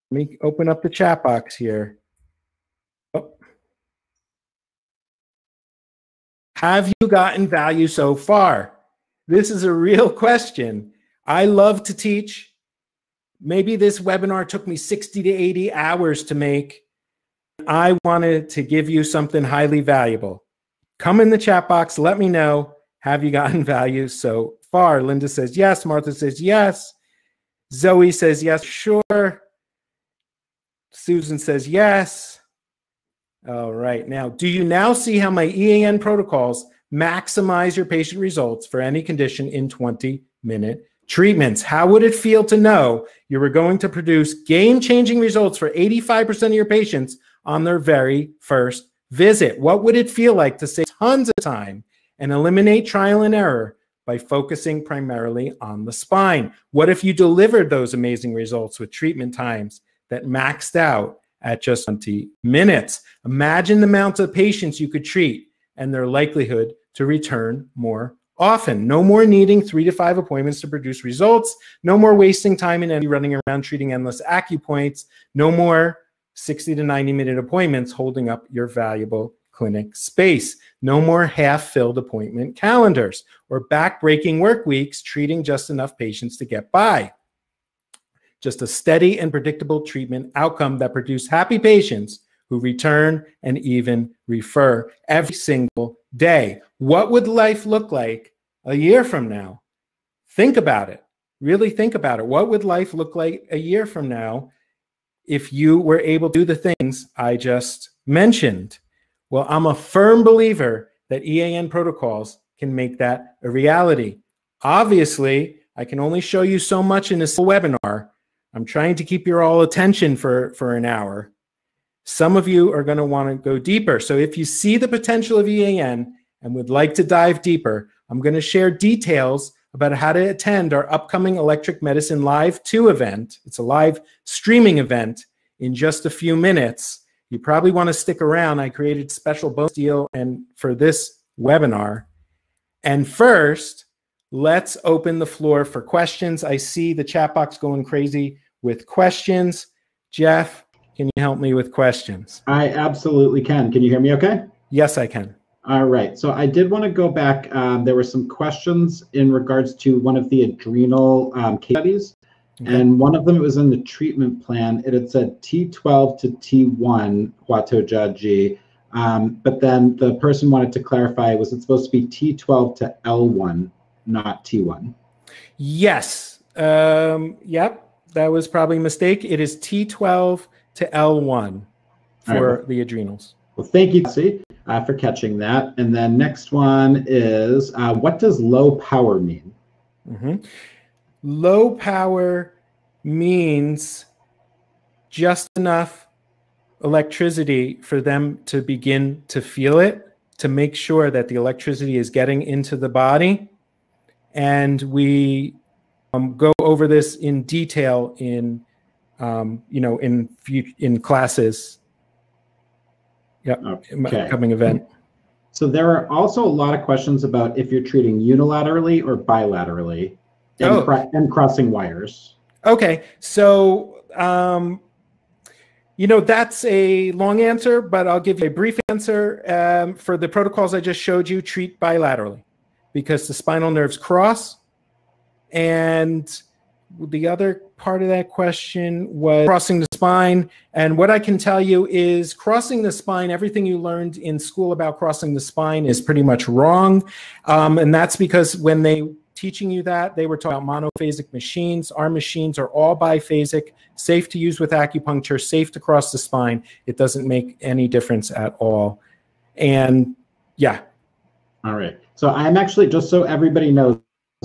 Speaker 2: Let me open up the chat box here. Oh. Have you gotten value so far? This is a real question. I love to teach maybe this webinar took me 60 to 80 hours to make. I wanted to give you something highly valuable. Come in the chat box, let me know. Have you gotten value so far? Linda says yes. Martha says yes. Zoe says yes, sure. Susan says yes. All right. Now, do you now see how my EAN protocols maximize your patient results for any condition in 20 minute treatments? How would it feel to know you were going to produce game changing results for 85% of your patients on their very first visit? What would it feel like to save tons of time and eliminate trial and error by focusing primarily on the spine? What if you delivered those amazing results with treatment times that maxed out at just 20 minutes? Imagine the amount of patients you could treat and their likelihood to return more often. No more needing three to five appointments to produce results. No more wasting time and energy running around treating endless acupoints. No more 60 to 90 minute appointments holding up your valuable clinic space. No more half filled appointment calendars or back-breaking work weeks treating just enough patients to get by. Just a steady and predictable treatment outcome that produce happy patients who return and even refer every single day. What would life look like a year from now? Think about it. Really think about it. What would life look like a year from now if you were able to do the things I just mentioned? Well, I'm a firm believer that EAN protocols can make that a reality. Obviously, I can only show you so much in this webinar. I'm trying to keep your all attention for, for an hour. Some of you are going to want to go deeper. So if you see the potential of EAN and would like to dive deeper, I'm going to share details about how to attend our upcoming Electric Medicine Live 2 event. It's a live streaming event in just a few minutes. You probably want to stick around. I created special bonus deal and for this webinar. And first, let's open the floor for questions. I see the chat box going crazy with questions. Jeff, can you help me with questions?
Speaker 1: I absolutely can. Can you hear me okay?
Speaker 2: Yes, I can.
Speaker 1: All right. So I did want to go back. Um, there were some questions in regards to one of the adrenal um, case studies. Okay. And one of them was in the treatment plan. It had said T12 to T1 Huatuo Jiaji. Um, but then the person wanted to clarify was it supposed to be T12 to L1, not T1?
Speaker 2: Yes. Um, yep. That was probably a mistake. It is T12 to L1 for right. the adrenals.
Speaker 1: Well, thank you, uh, for catching that. And then next one is uh, what does low power mean?
Speaker 2: Mm-hmm. Low power means just enough electricity for them to begin to feel it, to make sure that the electricity is getting into the body. And we um, go over this in detail in um, you know, in in classes. Yeah, okay. coming event.
Speaker 1: So there are also a lot of questions about if you're treating unilaterally or bilaterally, and, oh. cr- and crossing wires.
Speaker 2: Okay, so um, you know that's a long answer, but I'll give you a brief answer. Um, for the protocols I just showed you, treat bilaterally because the spinal nerves cross, and the other part of that question was crossing the spine. And what I can tell you is crossing the spine, everything you learned in school about crossing the spine is pretty much wrong. Um, and that's because when they teaching you that, they were talking about monophasic machines. Our machines are all biphasic, safe to use with acupuncture, safe to cross the spine. It doesn't make any difference at all. And yeah.
Speaker 1: All right. So I'm actually, just so everybody knows,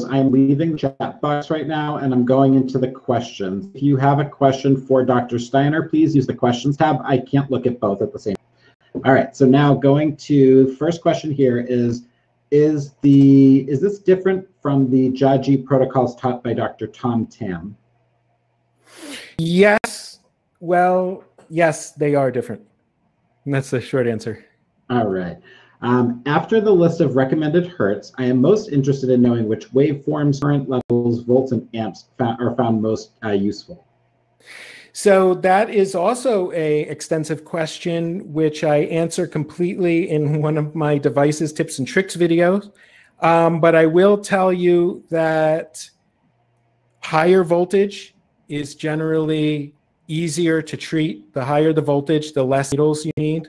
Speaker 1: I'm leaving the chat box right now and I'm going into the questions. If you have a question for Dr. Steiner, please use the questions tab. I can't look at both at the same time. All right, so now going to first question here is, is the is this different from the Jiaji protocols taught by Dr. Tom Tam?
Speaker 2: Yes. Well, yes, they are different. And that's the short answer.
Speaker 1: All right. Um, after the list of recommended hertz, I am most interested in knowing which waveforms, current levels, volts, and amps are found most uh, useful.
Speaker 2: So that is also a extensive question, which I answer completely in one of my devices tips and tricks videos. Um, but I will tell you that higher voltage is generally easier to treat. The higher the voltage, the less needles you need.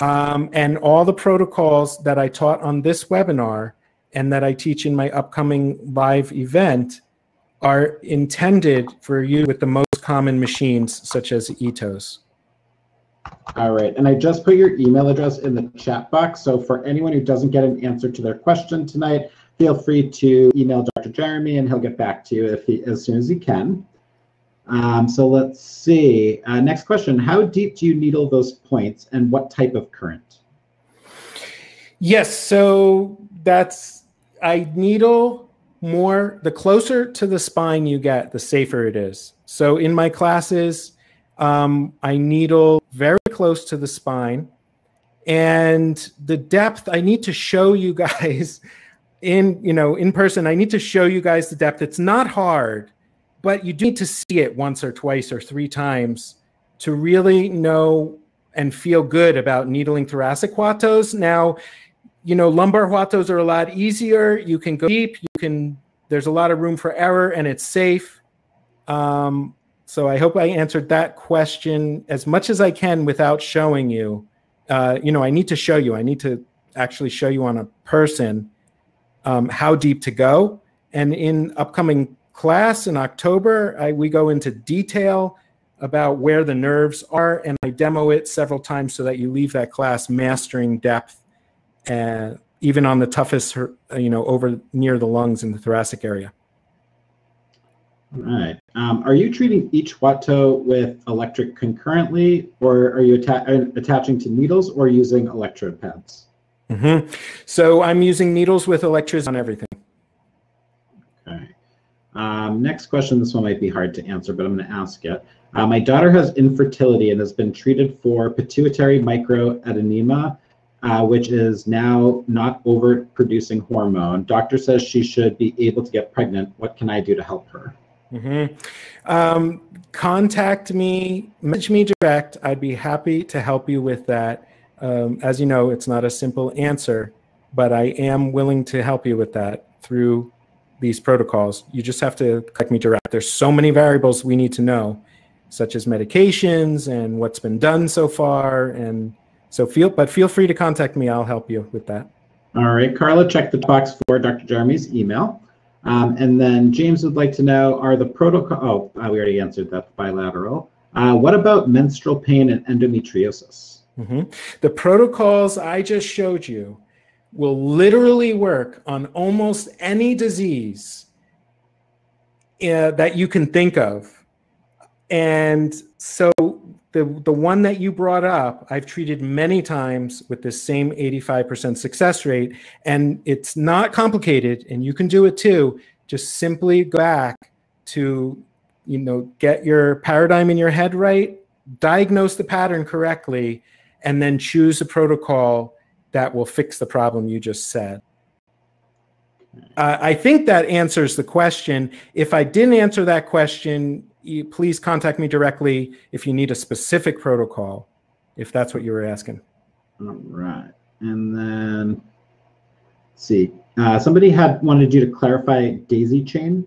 Speaker 2: Um, and all the protocols that I taught on this webinar and that I teach in my upcoming live event are intended for use with the most common machines, such as ETOs.
Speaker 1: All right, and I just put your email address in the chat box. So for anyone who doesn't get an answer to their question tonight, feel free to email Dr. Jeremy and he'll get back to you if he, as soon as he can. Um, so let's see. Uh, next question, how deep do you needle those points and what type of current?
Speaker 2: Yes, so that's, I needle more, the closer to the spine you get, the safer it is. So in my classes, um, I needle very close to the spine. And the depth, I need to show you guys in, you know, in person, I need to show you guys the depth. It's not hard, but you do need to see it once or twice or three times to really know and feel good about needling thoracic huatuos. Now, you know, lumbar huatuos are a lot easier. You can go deep. You can. There's a lot of room for error, and it's safe. Um, so I hope I answered that question as much as I can without showing you. Uh, you know, I need to show you. I need to actually show you on a person um, how deep to go. And in upcoming class in October, I, we go into detail about where the nerves are, and I demo it several times so that you leave that class mastering depth, and uh, even on the toughest, you know, over near the lungs in the thoracic area.
Speaker 1: All right. Um, are you treating each Huatuo with electric concurrently, or are you atta uh, attaching to needles or using electrode pads?
Speaker 2: Mm -hmm. So I'm using needles with electrodes on everything.
Speaker 1: Um, next question. This one might be hard to answer, but I'm going to ask it. Uh, my daughter has infertility and has been treated for pituitary microadenoma, uh, which is now not overproducing hormone. Doctor says she should be able to get pregnant. What can I do to help her?
Speaker 2: Mm-hmm. Um, contact me, message me direct. I'd be happy to help you with that. Um, as you know, it's not a simple answer, but I am willing to help you with that through these protocols. You just have to contact me direct. There's so many variables we need to know, such as medications and what's been done so far. And so feel, but feel free to contact me. I'll help you with that.
Speaker 1: All right, Carla, check the box for Dr. Jeremy's email. Um, and then James would like to know, are the protocol, oh, uh, we already answered that, bilateral. Uh, what about menstrual pain and endometriosis?
Speaker 2: Mm-hmm. The protocols I just showed you will literally work on almost any disease uh, that you can think of. And so the, the one that you brought up, I've treated many times with the same 85% success rate. And it's not complicated, and you can do it too. Just simply go back to, you know, get your paradigm in your head right, diagnose the pattern correctly, and then choose a protocol that will fix the problem you just said. Uh, I think that answers the question. If I didn't answer that question, you, please contact me directly if you need a specific protocol, if that's what you were asking.
Speaker 1: All right. And then, see, uh, somebody had wanted you to clarify daisy chain.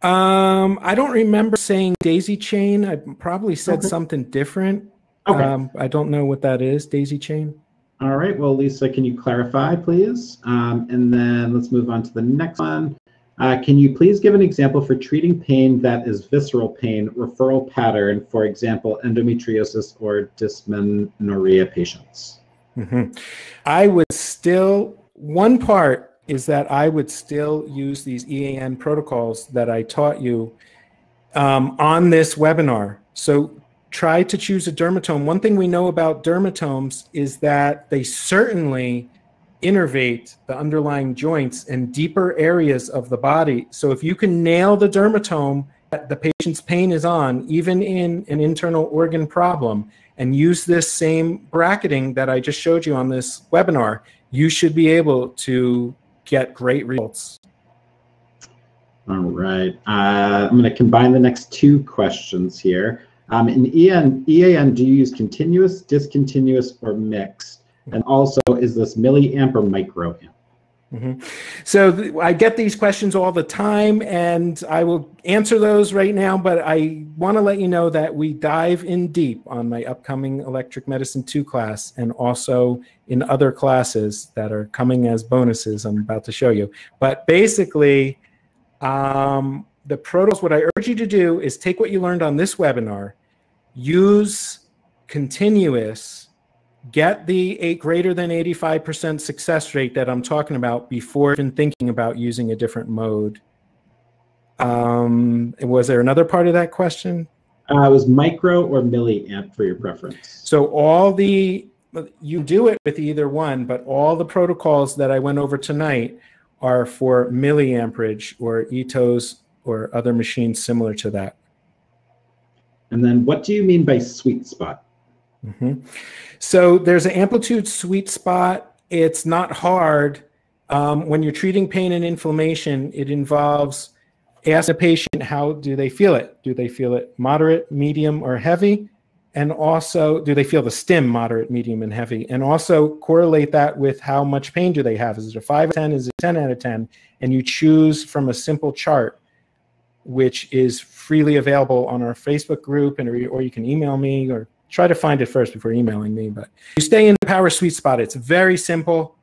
Speaker 2: Um, I don't remember saying daisy chain. I probably said okay. something different. Okay. Um, I don't know what that is, daisy chain.
Speaker 1: All right. Well, Lisa, can you clarify, please? Um, and then let's move on to the next one. Uh, can you please give an example for treating pain that is visceral pain, referral pattern, for example, endometriosis or dysmenorrhea patients?
Speaker 2: Mm-hmm. I would still, one part is that I would still use these EAN protocols that I taught you um, on this webinar. So try to choose a dermatome. One thing we know about dermatomes is that they certainly innervate the underlying joints and deeper areas of the body. So if you can nail the dermatome that the patient's pain is on, even in an internal organ problem, and use this same bracketing that I just showed you on this webinar, you should be able to get great results.
Speaker 1: All right. Uh, I'm going to combine the next two questions here. Um, in EAN, EAN, do you use continuous, discontinuous, or mixed? And also, is this milliamp or microamp?
Speaker 2: Mm-hmm. So th- I get these questions all the time, and I will answer those right now. But I want to let you know that we dive in deep on my upcoming Electric Medicine 2 class and also in other classes that are coming as bonuses I'm about to show you. But basically, um, the protocols, what I urge you to do is take what you learned on this webinar use continuous, get the eight greater than 85% success rate that I'm talking about before even thinking about using a different mode. Um, was there another part of that question?
Speaker 1: Uh, it was micro or milliamp for your preference.
Speaker 2: So all the you do it with either one, but all the protocols that I went over tonight are for milliamperage or ETOs or other machines similar to that.
Speaker 1: And then what do you mean by sweet spot?
Speaker 2: Mm-hmm. So there's an amplitude sweet spot. It's not hard. Um, when you're treating pain and inflammation, it involves ask a patient how do they feel it? Do they feel it moderate, medium, or heavy? And also, do they feel the stim moderate, medium, and heavy? And also correlate that with how much pain do they have? Is it a 5 out of 10? Is it 10 out of 10? And you choose from a simple chart, which is freely available on our Facebook group, and or you can email me or try to find it first before emailing me. But you stay in the power sweet spot. It's very simple.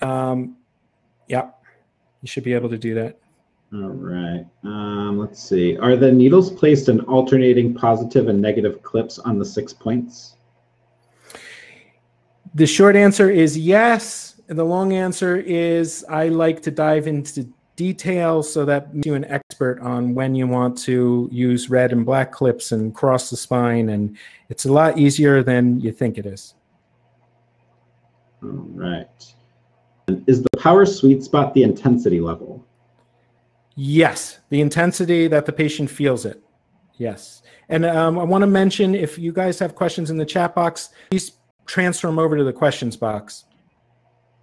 Speaker 2: Um, yeah, you should be able to do that.
Speaker 1: All right. Um, let's see. Are the needles placed in alternating positive and negative clips on the six points?
Speaker 2: The short answer is yes. And the long answer is I like to dive into detail so that makes you an expert on when you want to use red and black clips and cross the spine. And it's a lot easier than you think it is.
Speaker 1: All right. Is the power sweet spot the intensity level?
Speaker 2: Yes, the intensity that the patient feels it. Yes. And um, I want to mention if you guys have questions in the chat box, please transfer them over to the questions box.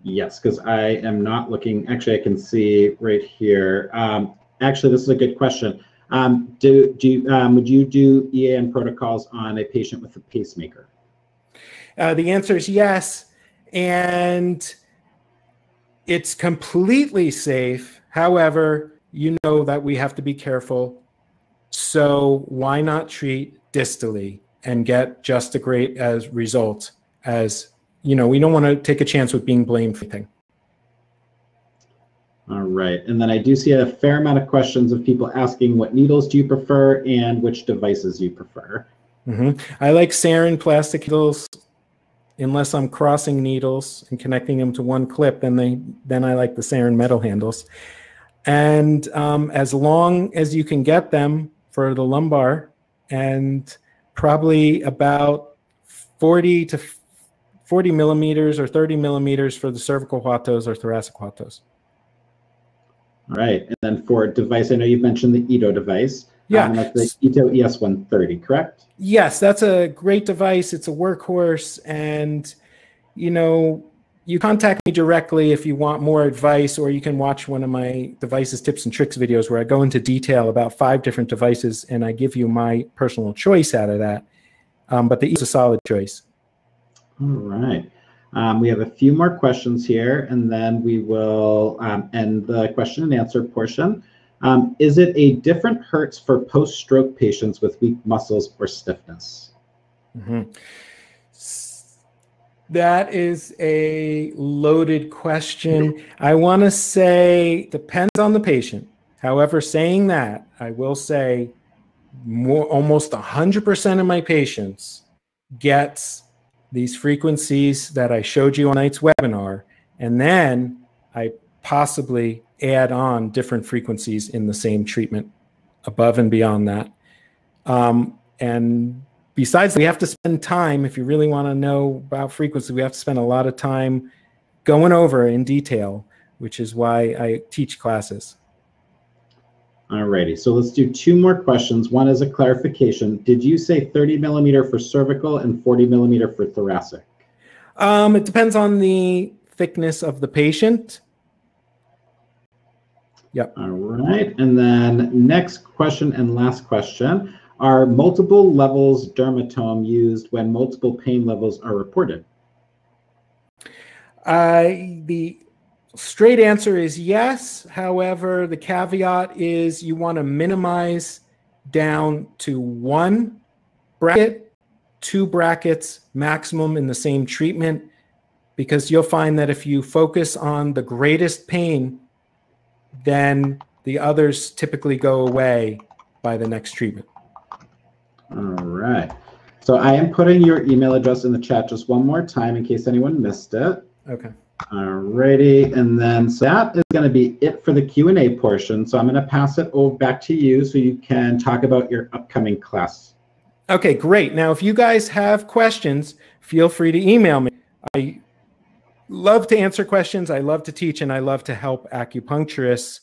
Speaker 1: Yes, because I am not looking. Actually, I can see right here. Um, actually, this is a good question. Um, do do you, um, would you do EAN protocols on a patient with a pacemaker?
Speaker 2: Uh, the answer is yes, and it's completely safe. However, you know that we have to be careful. So why not treat distally and get just a great as result as you know, we don't want to take a chance with being blamed for anything.
Speaker 1: All right. And then I do see a fair amount of questions of people asking what needles do you prefer and which devices you prefer.
Speaker 2: Mm-hmm. I like Seirin plastic needles unless I'm crossing needles and connecting them to one clip, then they then I like the Seirin metal handles. And um, as long as you can get them for the lumbar, and probably about 40 to 40 millimeters or 30 millimeters for the cervical huatuos or thoracic huatuos.
Speaker 1: All right. And then for device, I know you've mentioned the Ito device.
Speaker 2: Yeah.
Speaker 1: Um, that's the Ito ES130, correct?
Speaker 2: Yes, that's a great device. It's a workhorse. And, you know, you contact me directly if you want more advice, or you can watch one of my devices tips and tricks videos where I go into detail about five different devices and I give you my personal choice out of that. Um, but the is a solid choice.
Speaker 1: All right. Um, we have a few more questions here, and then we will um, end the question and answer portion. Um, is it a different Hertz for post-stroke patients with weak muscles or stiffness?
Speaker 2: Mm-hmm. That is a loaded question. I want to say depends on the patient. However, saying that, I will say more almost 100% of my patients gets these frequencies that I showed you on tonight's webinar, and then I possibly add on different frequencies in the same treatment above and beyond that. Um, and besides, we have to spend time, if you really want to know about frequency, we have to spend a lot of time going over in detail, which is why I teach classes.
Speaker 1: Alrighty, so let's do two more questions. One is a clarification. Did you say 30 millimeter for cervical and 40 millimeter for thoracic?
Speaker 2: Um, it depends on the thickness of the patient. Yep.
Speaker 1: All right, and then next question and last question. Are multiple levels dermatome used when multiple pain levels are reported?
Speaker 2: Uh, the straight answer is yes. However, the caveat is you want to minimize down to one bracket, two brackets maximum in the same treatment, because you'll find that if you focus on the greatest pain, then the others typically go away by the next treatment.
Speaker 1: All right. So I am putting your email address in the chat just one more time in case anyone missed it.
Speaker 2: Okay.
Speaker 1: Alrighty, and then so that is going to be it for the Q&A portion. So I'm going to pass it over back to you so you can talk about your upcoming class.
Speaker 2: Okay, great. Now, if you guys have questions, feel free to email me. I love to answer questions. I love to teach, and I love to help acupuncturists.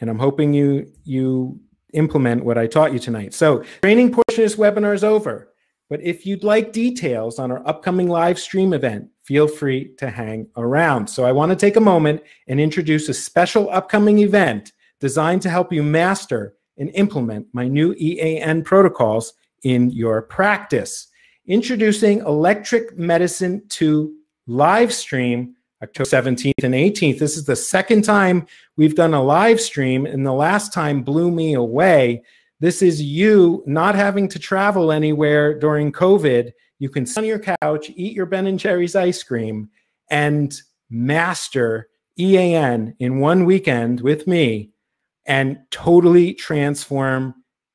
Speaker 2: And I'm hoping you you implement what I taught you tonight. So, training portion of this webinar is over. But if you'd like details on our upcoming live stream event, feel free to hang around. So I want to take a moment and introduce a special upcoming event designed to help you master and implement my new EAN protocols in your practice. Introducing Electric Medicine 2 live stream October 17th and 18th. This is the second time we've done a live stream, and the last time blew me away this is you not having to travel anywhere during COVID. You can sit on your couch, eat your Ben and Jerry's ice cream, and master EAN in one weekend with me and totally transform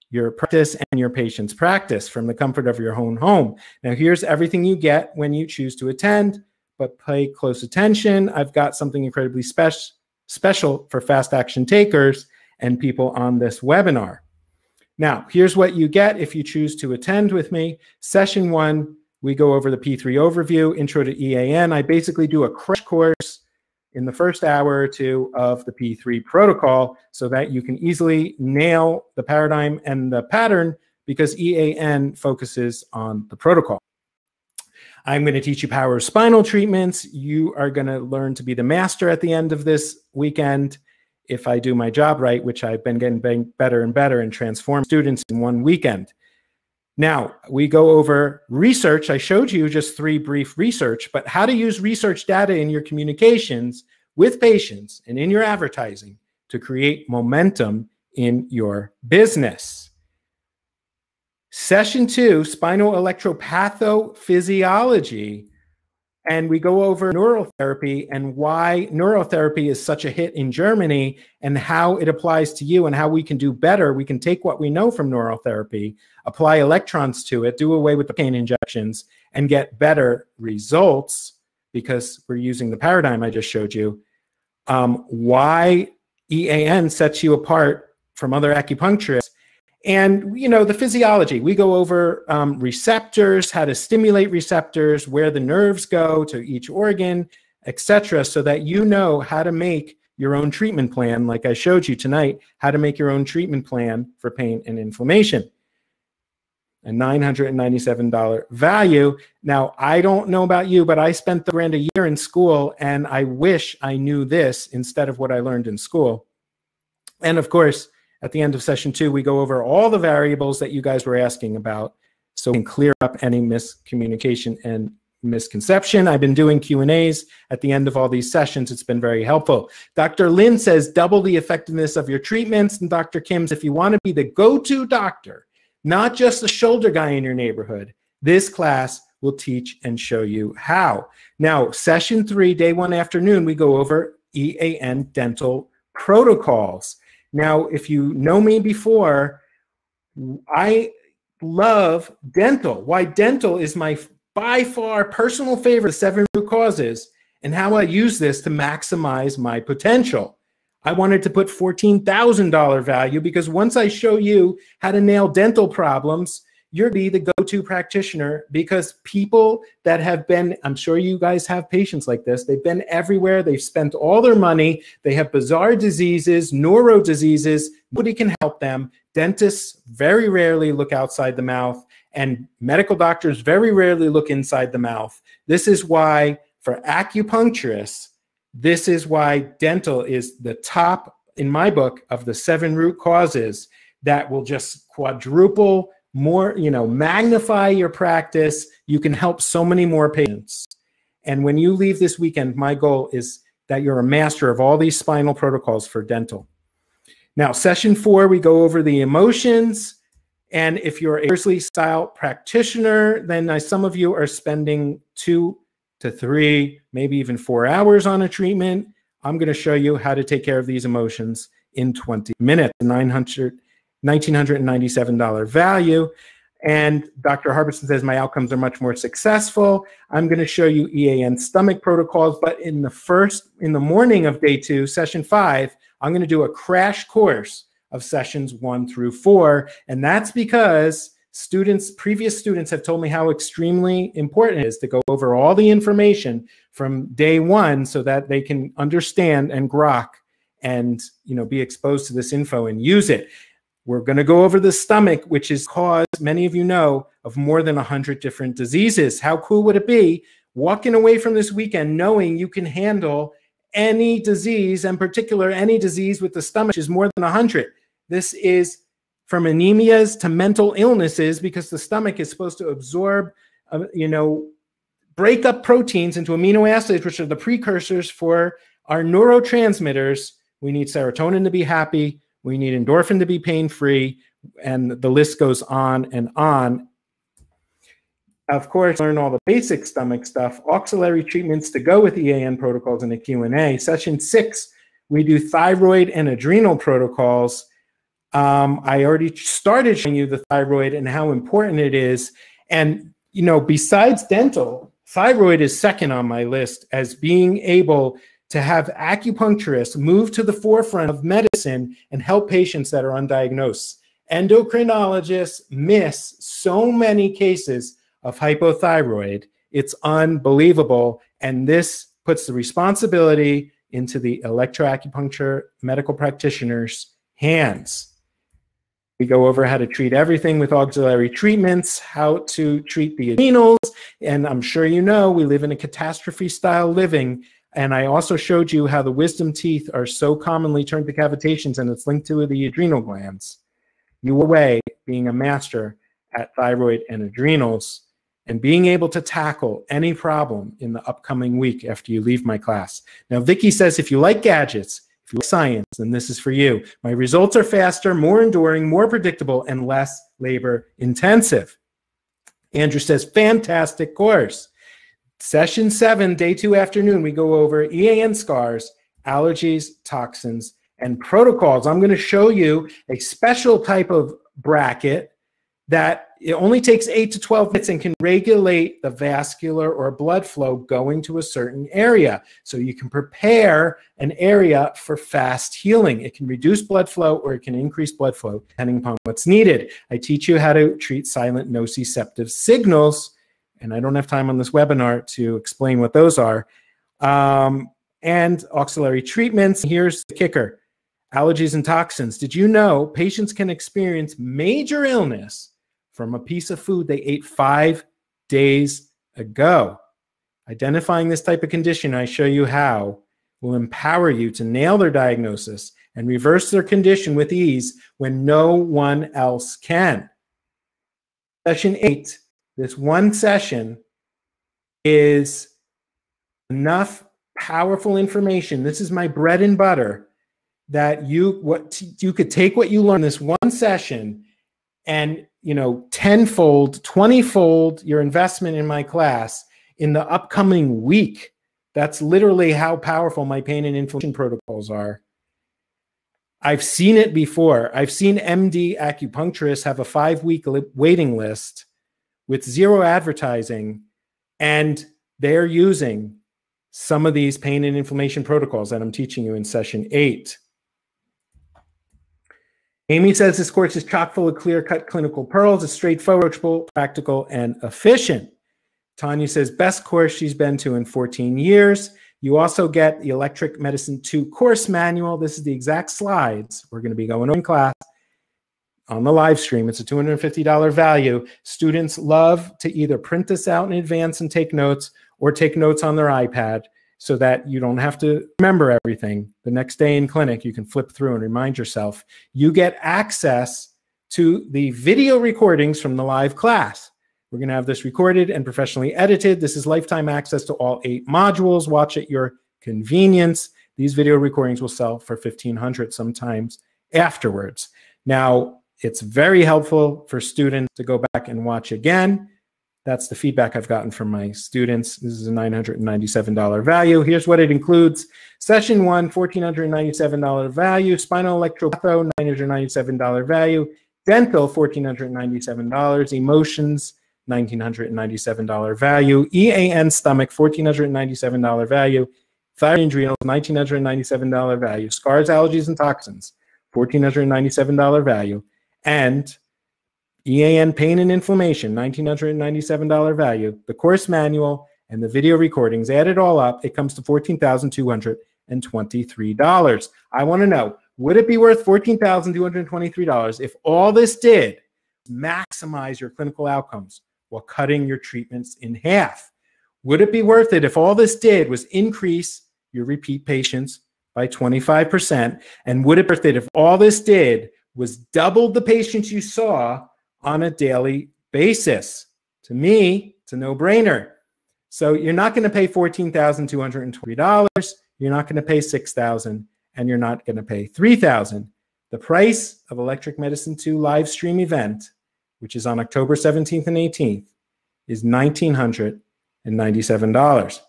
Speaker 2: your practice and your patient's practice from the comfort of your own home. Now, here's everything you get when you choose to attend, but pay close attention. I've got something incredibly special special for fast action takers and people on this webinar. Now, here's what you get if you choose to attend with me. Session one, we go over the P3 overview, intro to EAN. I basically do a crash course in the first hour or two of the P3 protocol so that you can easily nail the paradigm and the pattern because EAN focuses on the protocol. I'm going to teach you power spinal treatments. You are going to learn to be the master at the end of this weekend if I do my job right, which I've been getting better and better and transform students in one weekend. Now, we go over research. I showed you just three brief research, but how to use research data in your communications with patients and in your advertising to create momentum in your business. Session two, spinal electropathophysiology and we go over neurotherapy and why neurotherapy is such a hit in Germany and how it applies to you and how we can do better. We can take what we know from neurotherapy, apply electrons to it, do away with the pain injections, and get better results because we're using the paradigm I just showed you. Um, why EAN sets you apart from other acupuncturists and you know the physiology we go over um, receptors how to stimulate receptors where the nerves go to each organ etc so that you know how to make your own treatment plan like i showed you tonight how to make your own treatment plan for pain and inflammation. A $997 value. Now i don't know about you but i spent the grand a year in school and i wish i knew this instead of what i learned in school. And of course at the end of session two, we go over all the variables that you guys were asking about so we can clear up any miscommunication and misconception. I've been doing Q&As at the end of all these sessions. It's been very helpful. Dr. Lin says double the effectiveness of your treatments. And Dr. Kim's, if you want to be the go-to doctor, not just the shoulder guy in your neighborhood, this class will teach and show you how. Now, session three, day one afternoon, we go over EAN dental protocols. Now, if you know me before, I love dental. Why dental is my by far personal favorite seven root causes and how I use this to maximize my potential. I wanted to put $14,000 value because once I show you how to nail dental problems, you're be the go-to practitioner because people that have been i'm sure you guys have patients like this they've been everywhere they've spent all their money they have bizarre diseases neuro diseases nobody can help them. Dentists very rarely look outside the mouth and medical doctors very rarely look inside the mouth. This is why for acupuncturists this is why dental is the top in my book of the seven root causes that will just quadruple more, you know, magnify your practice. You can help so many more patients. And when you leave this weekend, my goal is that you're a master of all these spinal protocols for dental. Now, session four, we go over the emotions. And if you're a Worsley style practitioner, then uh, some of you are spending two to three, maybe even four hours on a treatment. I'm going to show you how to take care of these emotions in 20 minutes. 900 $1,997 value. And Dr. Harbison says my outcomes are much more successful. I'm going to show you EAN stomach protocols, but in the first, in the morning of day two, session five, I'm going to do a crash course of sessions one through four. And that's because students, previous students have told me how extremely important it is to go over all the information from day one so that they can understand and grok and you know be exposed to this info and use it. We're going to go over the stomach, which is cause, many of you know, of more than 100 different diseases. How cool would it be walking away from this weekend knowing you can handle any disease, in particular, any disease with the stomach is more than 100. This is from anemias to mental illnesses because the stomach is supposed to absorb, uh, you know, break up proteins into amino acids, which are the precursors for our neurotransmitters. We need serotonin to be happy. We need endorphin to be pain free. And the list goes on and on. Of course, learn all the basic stomach stuff, auxiliary treatments to go with EAN protocols in the Q&A. Session six, we do thyroid and adrenal protocols. Um, I already started showing you the thyroid and how important it is. And, you know, besides dental, thyroid is second on my list as being able to have acupuncturists move to the forefront of medicine and help patients that are undiagnosed. Endocrinologists miss so many cases of hypothyroid. It's unbelievable. And this puts the responsibility into the electroacupuncture medical practitioner's hands. We go over how to treat everything with auxiliary treatments, how to treat the adrenals, and I'm sure you know we live in a catastrophe style living. And I also showed you how the wisdom teeth are so commonly turned to cavitations and it's linked to the adrenal glands. You away being a master at thyroid and adrenals and being able to tackle any problem in the upcoming week after you leave my class. Now, Vicki says if you like gadgets, if you like science, then this is for you. My results are faster, more enduring, more predictable, and less labor intensive. Andrew says, fantastic course. Session seven, day two afternoon, we go over EAN scars, allergies, toxins, and protocols. I'm going to show you a special type of bracket that it only takes 8 to 12 minutes and can regulate the vascular or blood flow going to a certain area. So you can prepare an area for fast healing. It can reduce blood flow or it can increase blood flow depending upon what's needed. I teach you how to treat silent nociceptive signals, and I don't have time on this webinar to explain what those are. Um, and auxiliary treatments. Here's the kicker allergies and toxins. Did you know patients can experience major illness? from a piece of food they ate five days ago. Identifying this type of condition, I show you how, will empower you to nail their diagnosis and reverse their condition with ease when no one else can. Session eight, this one session is enough powerful information. This is my bread and butter that you what you could take what you learn this one session and you know tenfold 20fold your investment in my class in the upcoming week that's literally how powerful my pain and inflammation protocols are i've seen it before i've seen md acupuncturists have a five week li- waiting list with zero advertising and they're using some of these pain and inflammation protocols that i'm teaching you in session eight Amy says this course is chock full of clear cut clinical pearls. It's straightforward, practical, and efficient. Tanya says, best course she's been to in 14 years. You also get the Electric Medicine 2 course manual. This is the exact slides we're going to be going over in class on the live stream. It's a $250 value. Students love to either print this out in advance and take notes or take notes on their iPad so that you don't have to remember everything. The next day in clinic, you can flip through and remind yourself. You get access to the video recordings from the live class. We're going to have this recorded and professionally edited. This is lifetime access to all eight modules. Watch at your convenience. These video recordings will sell for 1500 sometimes afterwards. Now, it's very helpful for students to go back and watch again That's the feedback I've gotten from my students. This is a $997 value. Here's what it includes. Session one, $1,497 value. Spinal electropatho, $997 value. Dental, $1,497. Emotions, $1,997 value. EAN stomach, $1,497 value. Thyroid adrenals, $1,997 value. Scars, allergies, and toxins, $1,497 value. And EAN pain and inflammation, $1,997 value. The course manual and the video recordings, add it all up, it comes to $14,223. I want to know, would it be worth $14,223 if all this did maximize your clinical outcomes while cutting your treatments in half? Would it be worth it if all this did was increase your repeat patients by 25%? And would it be worth it if all this did was double the patients you saw on a daily basis? To me, it's a no brainer. So you're not going to pay $14,220. You're not going to pay 6000 and you're not going to pay 3000 The price of Electric Medicine 2 live stream event, which is on October 17th and 18th, is $1,997.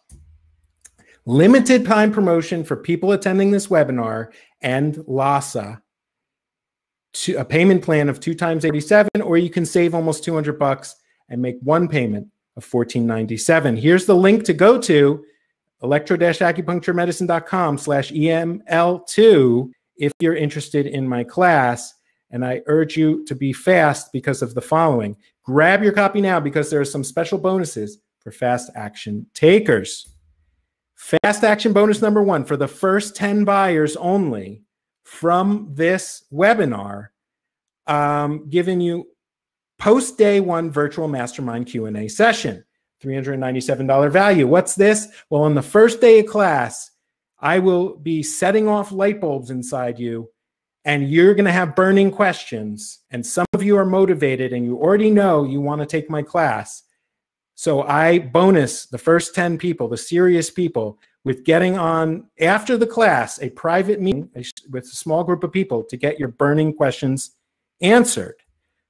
Speaker 2: Limited time promotion for people attending this webinar and Lhasa a payment plan of two times 87, or you can save almost 200 bucks and make one payment of 1497. Here's the link to go to electro-acupuncturemedicine.com slash EML2 if you're interested in my class. And I urge you to be fast because of the following. Grab your copy now because there are some special bonuses for fast action takers. Fast action bonus number one for the first 10 buyers only from this webinar, um, giving you post day one virtual mastermind Q&A session. $397 value. What's this? Well, on the first day of class, I will be setting off light bulbs inside you and you're going to have burning questions. And some of you are motivated and you already know you want to take my class. So I bonus the first 10 people, the serious people, with getting on after the class a private meeting with a small group of people to get your burning questions answered.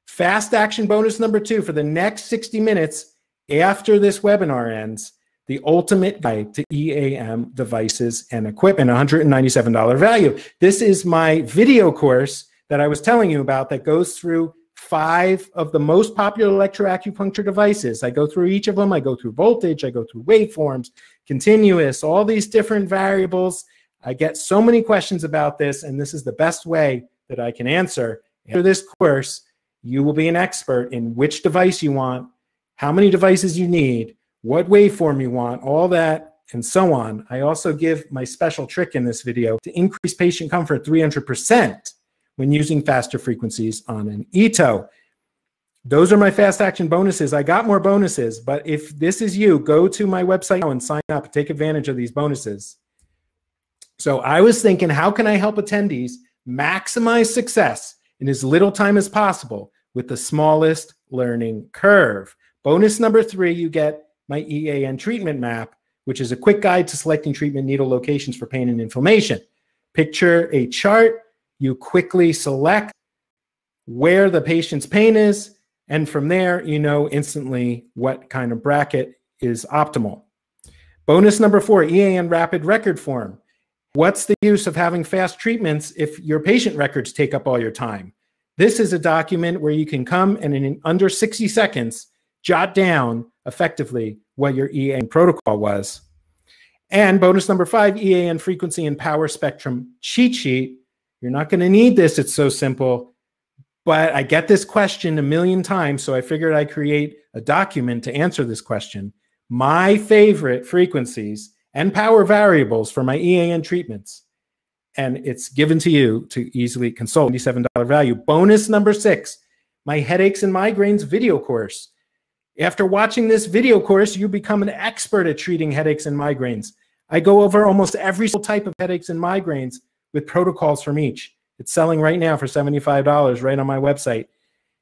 Speaker 2: Fast action bonus number two for the next 60 minutes after this webinar ends, the ultimate guide to EAM devices and equipment, $197 value. This is my video course that I was telling you about that goes through five of the most popular electroacupuncture devices. I go through each of them. I go through voltage, I go through waveforms, continuous, all these different variables. I get so many questions about this, and this is the best way that I can answer. After this course, you will be an expert in which device you want, how many devices you need, what waveform you want, all that, and so on. I also give my special trick in this video to increase patient comfort 300% when using faster frequencies on an Ito. Those are my fast action bonuses. I got more bonuses, but if this is you, go to my website now and sign up take advantage of these bonuses. So I was thinking, how can I help attendees maximize success in as little time as possible with the smallest learning curve? Bonus number three, you get my EAN treatment map, which is a quick guide to selecting treatment needle locations for pain and inflammation. Picture a chart. You quickly select where the patient's pain is, and from there, you know instantly what kind of bracket is optimal. Bonus number four, EAN rapid record form. What's the use of having fast treatments if your patient records take up all your time? This is a document where you can come and in under 60 seconds, jot down effectively what your EAN protocol was. And bonus number five, EAN frequency and power spectrum cheat sheet. You're not going to need this. It's so simple. But I get this question a million times, so I figured I'd create a document to answer this question. My favorite frequencies and power variables for my EAN treatments. And it's given to you to easily consult. $97 value. Bonus number six, my headaches and migraines video course. After watching this video course, you become an expert at treating headaches and migraines. I go over almost every type of headaches and migraines with protocols from each. It's selling right now for $75 right on my website.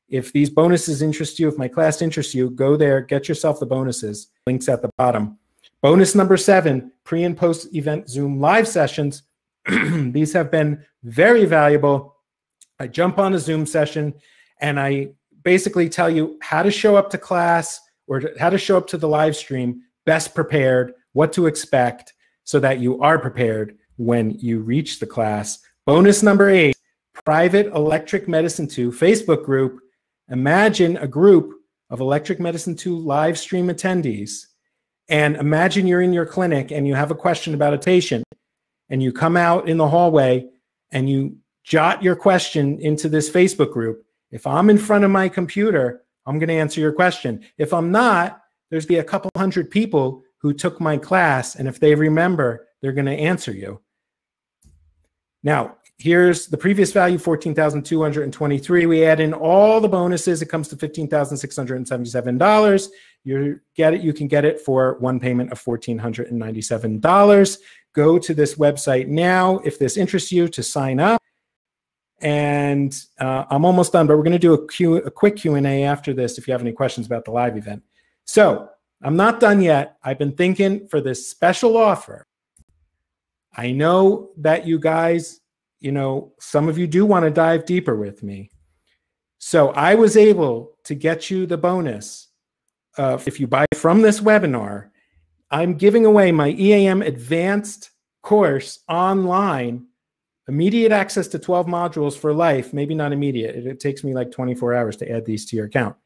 Speaker 2: If these bonuses interest you, if my class interests you, go there, get yourself the bonuses. Links at the bottom. Bonus number seven pre and post event Zoom live sessions. these have been very valuable. I jump on a Zoom session and I basically tell you how to show up to class, or how to show up to the live stream best prepared, what to expect so that you are prepared when you reach the class. Bonus number eight, private electric medicine 2 Facebook group. Imagine a group of electric medicine 2 live stream attendees. And imagine you're in your clinic and you have a question about a patient and you come out in the hallway and you jot your question into this Facebook group. If I'm in front of my computer, I'm going to answer your question. If I'm not, there's be a couple hundred people who took my class, and if they remember, they're going to answer you. Now, here's the previous value 14,223. We add in all the bonuses, it comes to $15,677. You get it, you can get it for one payment of $1,497. Go to this website now if this interests you to sign up. And uh, I'm almost done, but we're going to do a, Q, a quick Q&A after this if you have any questions about the live event. So I'm not done yet. I've been thinking for this special offer. I know that you guys, you know, some of you do want to dive deeper with me. So I was able to get you the bonus if you buy from this webinar, I'm giving away my EAM advanced course online, immediate access to 12 modules for life, maybe not immediate. It, it takes me like 24 hours to add these to your account.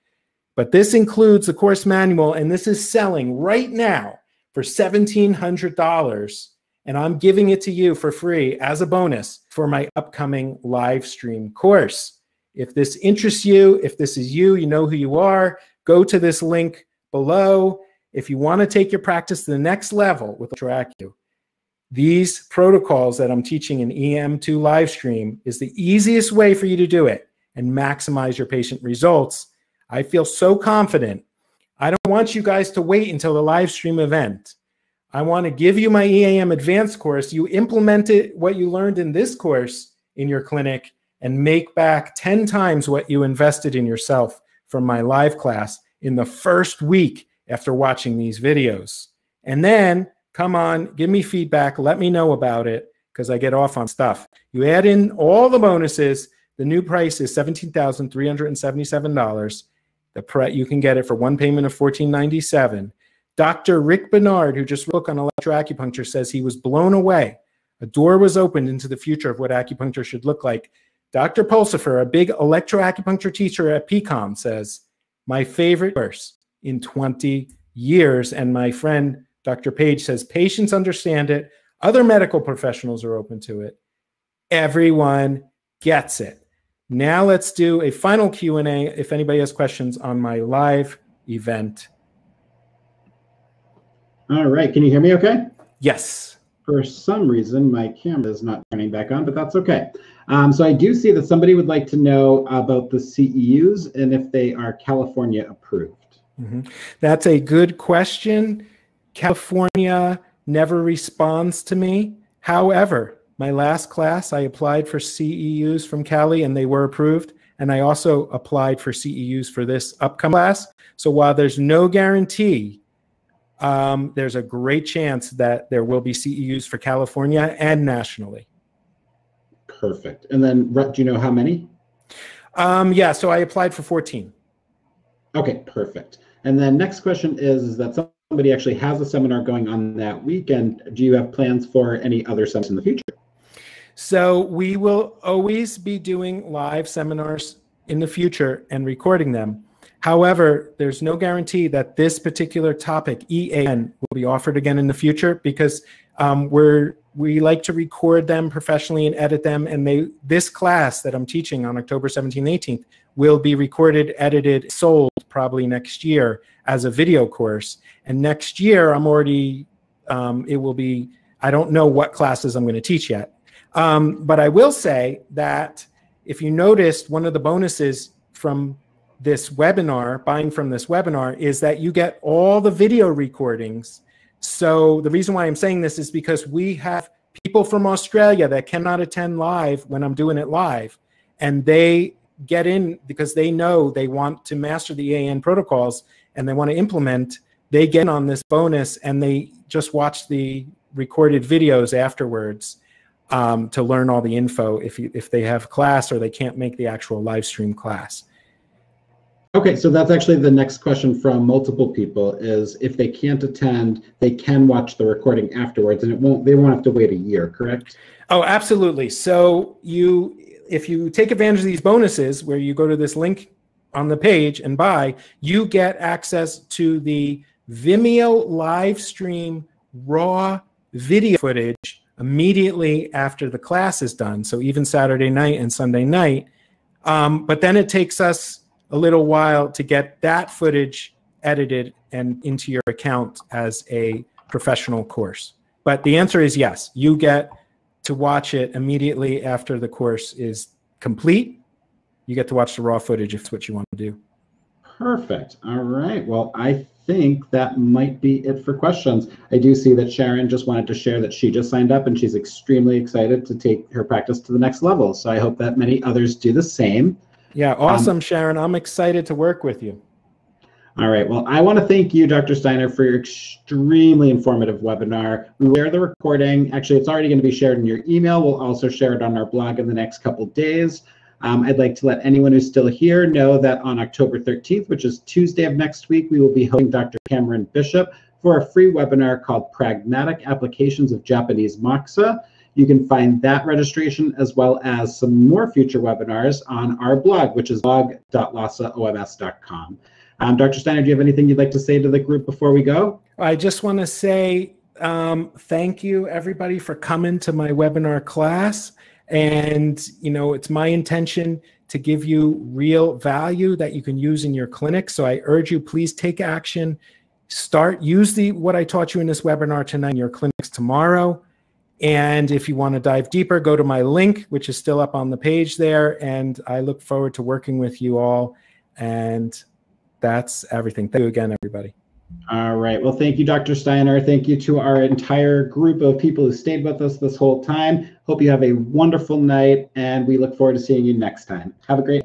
Speaker 2: But this includes the course manual, and this is selling right now for $1,700. And I'm giving it to you for free as a bonus for my upcoming live stream course. If this interests you, if this is you, you know who you are, go to this link below. If you want to take your practice to the next level with ElectroAcu, these protocols that I'm teaching in EM2 live stream is the easiest way for you to do it and maximize your patient results I feel so confident. I don't want you guys to wait until the live stream event. I want to give you my EAM advanced course. You implement it, what you learned in this course in your clinic and make back 10 times what you invested in yourself from my live class in the first week after watching these videos. And then come on, give me feedback, let me know about it because I get off on stuff. You add in all the bonuses, the new price is $17,377. The pre- you can get it for one payment of fourteen ninety seven. Dr. Rick Bernard, who just wrote on electroacupuncture, says he was blown away. A door was opened into the future of what acupuncture should look like. Dr. Pulsipher, a big electroacupuncture teacher at PCOM, says, My favorite course in 20 years. And my friend Dr. Page says, Patients understand it. Other medical professionals are open to it. Everyone gets it. Now let's do a final Q&A if anybody has questions on my live event.
Speaker 1: All right, can you hear me okay?
Speaker 2: Yes.
Speaker 1: For some reason, my camera is not turning back on, but that's okay. Um, so I do see that somebody would like to know about the CEUs and if they are California approved.
Speaker 2: Mm-hmm. That's a good question. California never responds to me. However, my last class, I applied for CEUs from Cali and they were approved. And I also applied for CEUs for this upcoming class. So while there's no guarantee, um, there's a great chance that there will be CEUs for California and nationally.
Speaker 1: Perfect. And then, do you know how many?
Speaker 2: Um, yeah, so I applied for 14.
Speaker 1: Okay, perfect. And then next question is, is that somebody actually has a seminar going on that weekend. Do you have plans for any other seminars in the future?
Speaker 2: So we will always be doing live seminars in the future and recording them. However, there's no guarantee that this particular topic, EAN, will be offered again in the future because um, we're we like to record them professionally and edit them. And they this class that I'm teaching on October 17th, 18th will be recorded, edited, sold probably next year as a video course. And next year, I'm already um, it will be. I don't know what classes I'm going to teach yet um, but I will say that if you noticed, one of the bonuses from this webinar, buying from this webinar, is that you get all the video recordings. So the reason why I'm saying this is because we have people from Australia that cannot attend live when I'm doing it live, and they get in because they know they want to master the EAN protocols and they want to implement. They get on this bonus and they just watch the recorded videos afterwards um, to learn all the info if, you, if they have class or they can't make the actual live stream class.
Speaker 1: Okay, so that's actually the next question from multiple people is if they can't attend, they can watch the recording afterwards and it won't they won't have to wait a year, correct?
Speaker 2: Oh, absolutely. So you if you take advantage of these bonuses where you go to this link on the page and buy, you get access to the Vimeo live stream raw video footage immediately after the class is done. So even Saturday night and Sunday night. Um, but then it takes us a little while to get that footage edited and into your account as a professional course. But the answer is yes. You get to watch it immediately after the course is complete. You get to watch the raw footage if it's what you want to do.
Speaker 1: Perfect. All right. Well, I think that might be it for questions. I do see that Sharon just wanted to share that she just signed up and she's extremely excited to take her practice to the next level. So I hope that many others do the same.
Speaker 2: Yeah, awesome, um, Sharon. I'm excited to work with you.
Speaker 1: All right. Well, I want to thank you, Dr. Steiner, for your extremely informative webinar. We will share the recording. Actually, it's already going to be shared in your email. We'll also share it on our blog in the next couple days. Um, I'd like to let anyone who's still here know that on October 13th, which is Tuesday of next week, we will be hosting Dr. Cameron Bishop for a free webinar called Pragmatic Applications of Japanese Moxa. You can find that registration as well as some more future webinars on our blog, which is blog.lhasaoms.com. Um, Dr. Steiner, do you have anything you'd like to say to the group before we go?
Speaker 2: I just want to say um, thank you, everybody, for coming to my webinar class. And, you know, it's my intention to give you real value that you can use in your clinic. So I urge you, please take action. Start, use the what I taught you in this webinar tonight in your clinics tomorrow. And if you want to dive deeper, go to my link, which is still up on the page there. And I look forward to working with you all. And that's everything. Thank you again, everybody.
Speaker 1: All right. Well, thank you, Dr. Steiner. Thank you to our entire group of people who stayed with us this whole time. Hope you have a wonderful night, and we look forward to seeing you next time. Have a great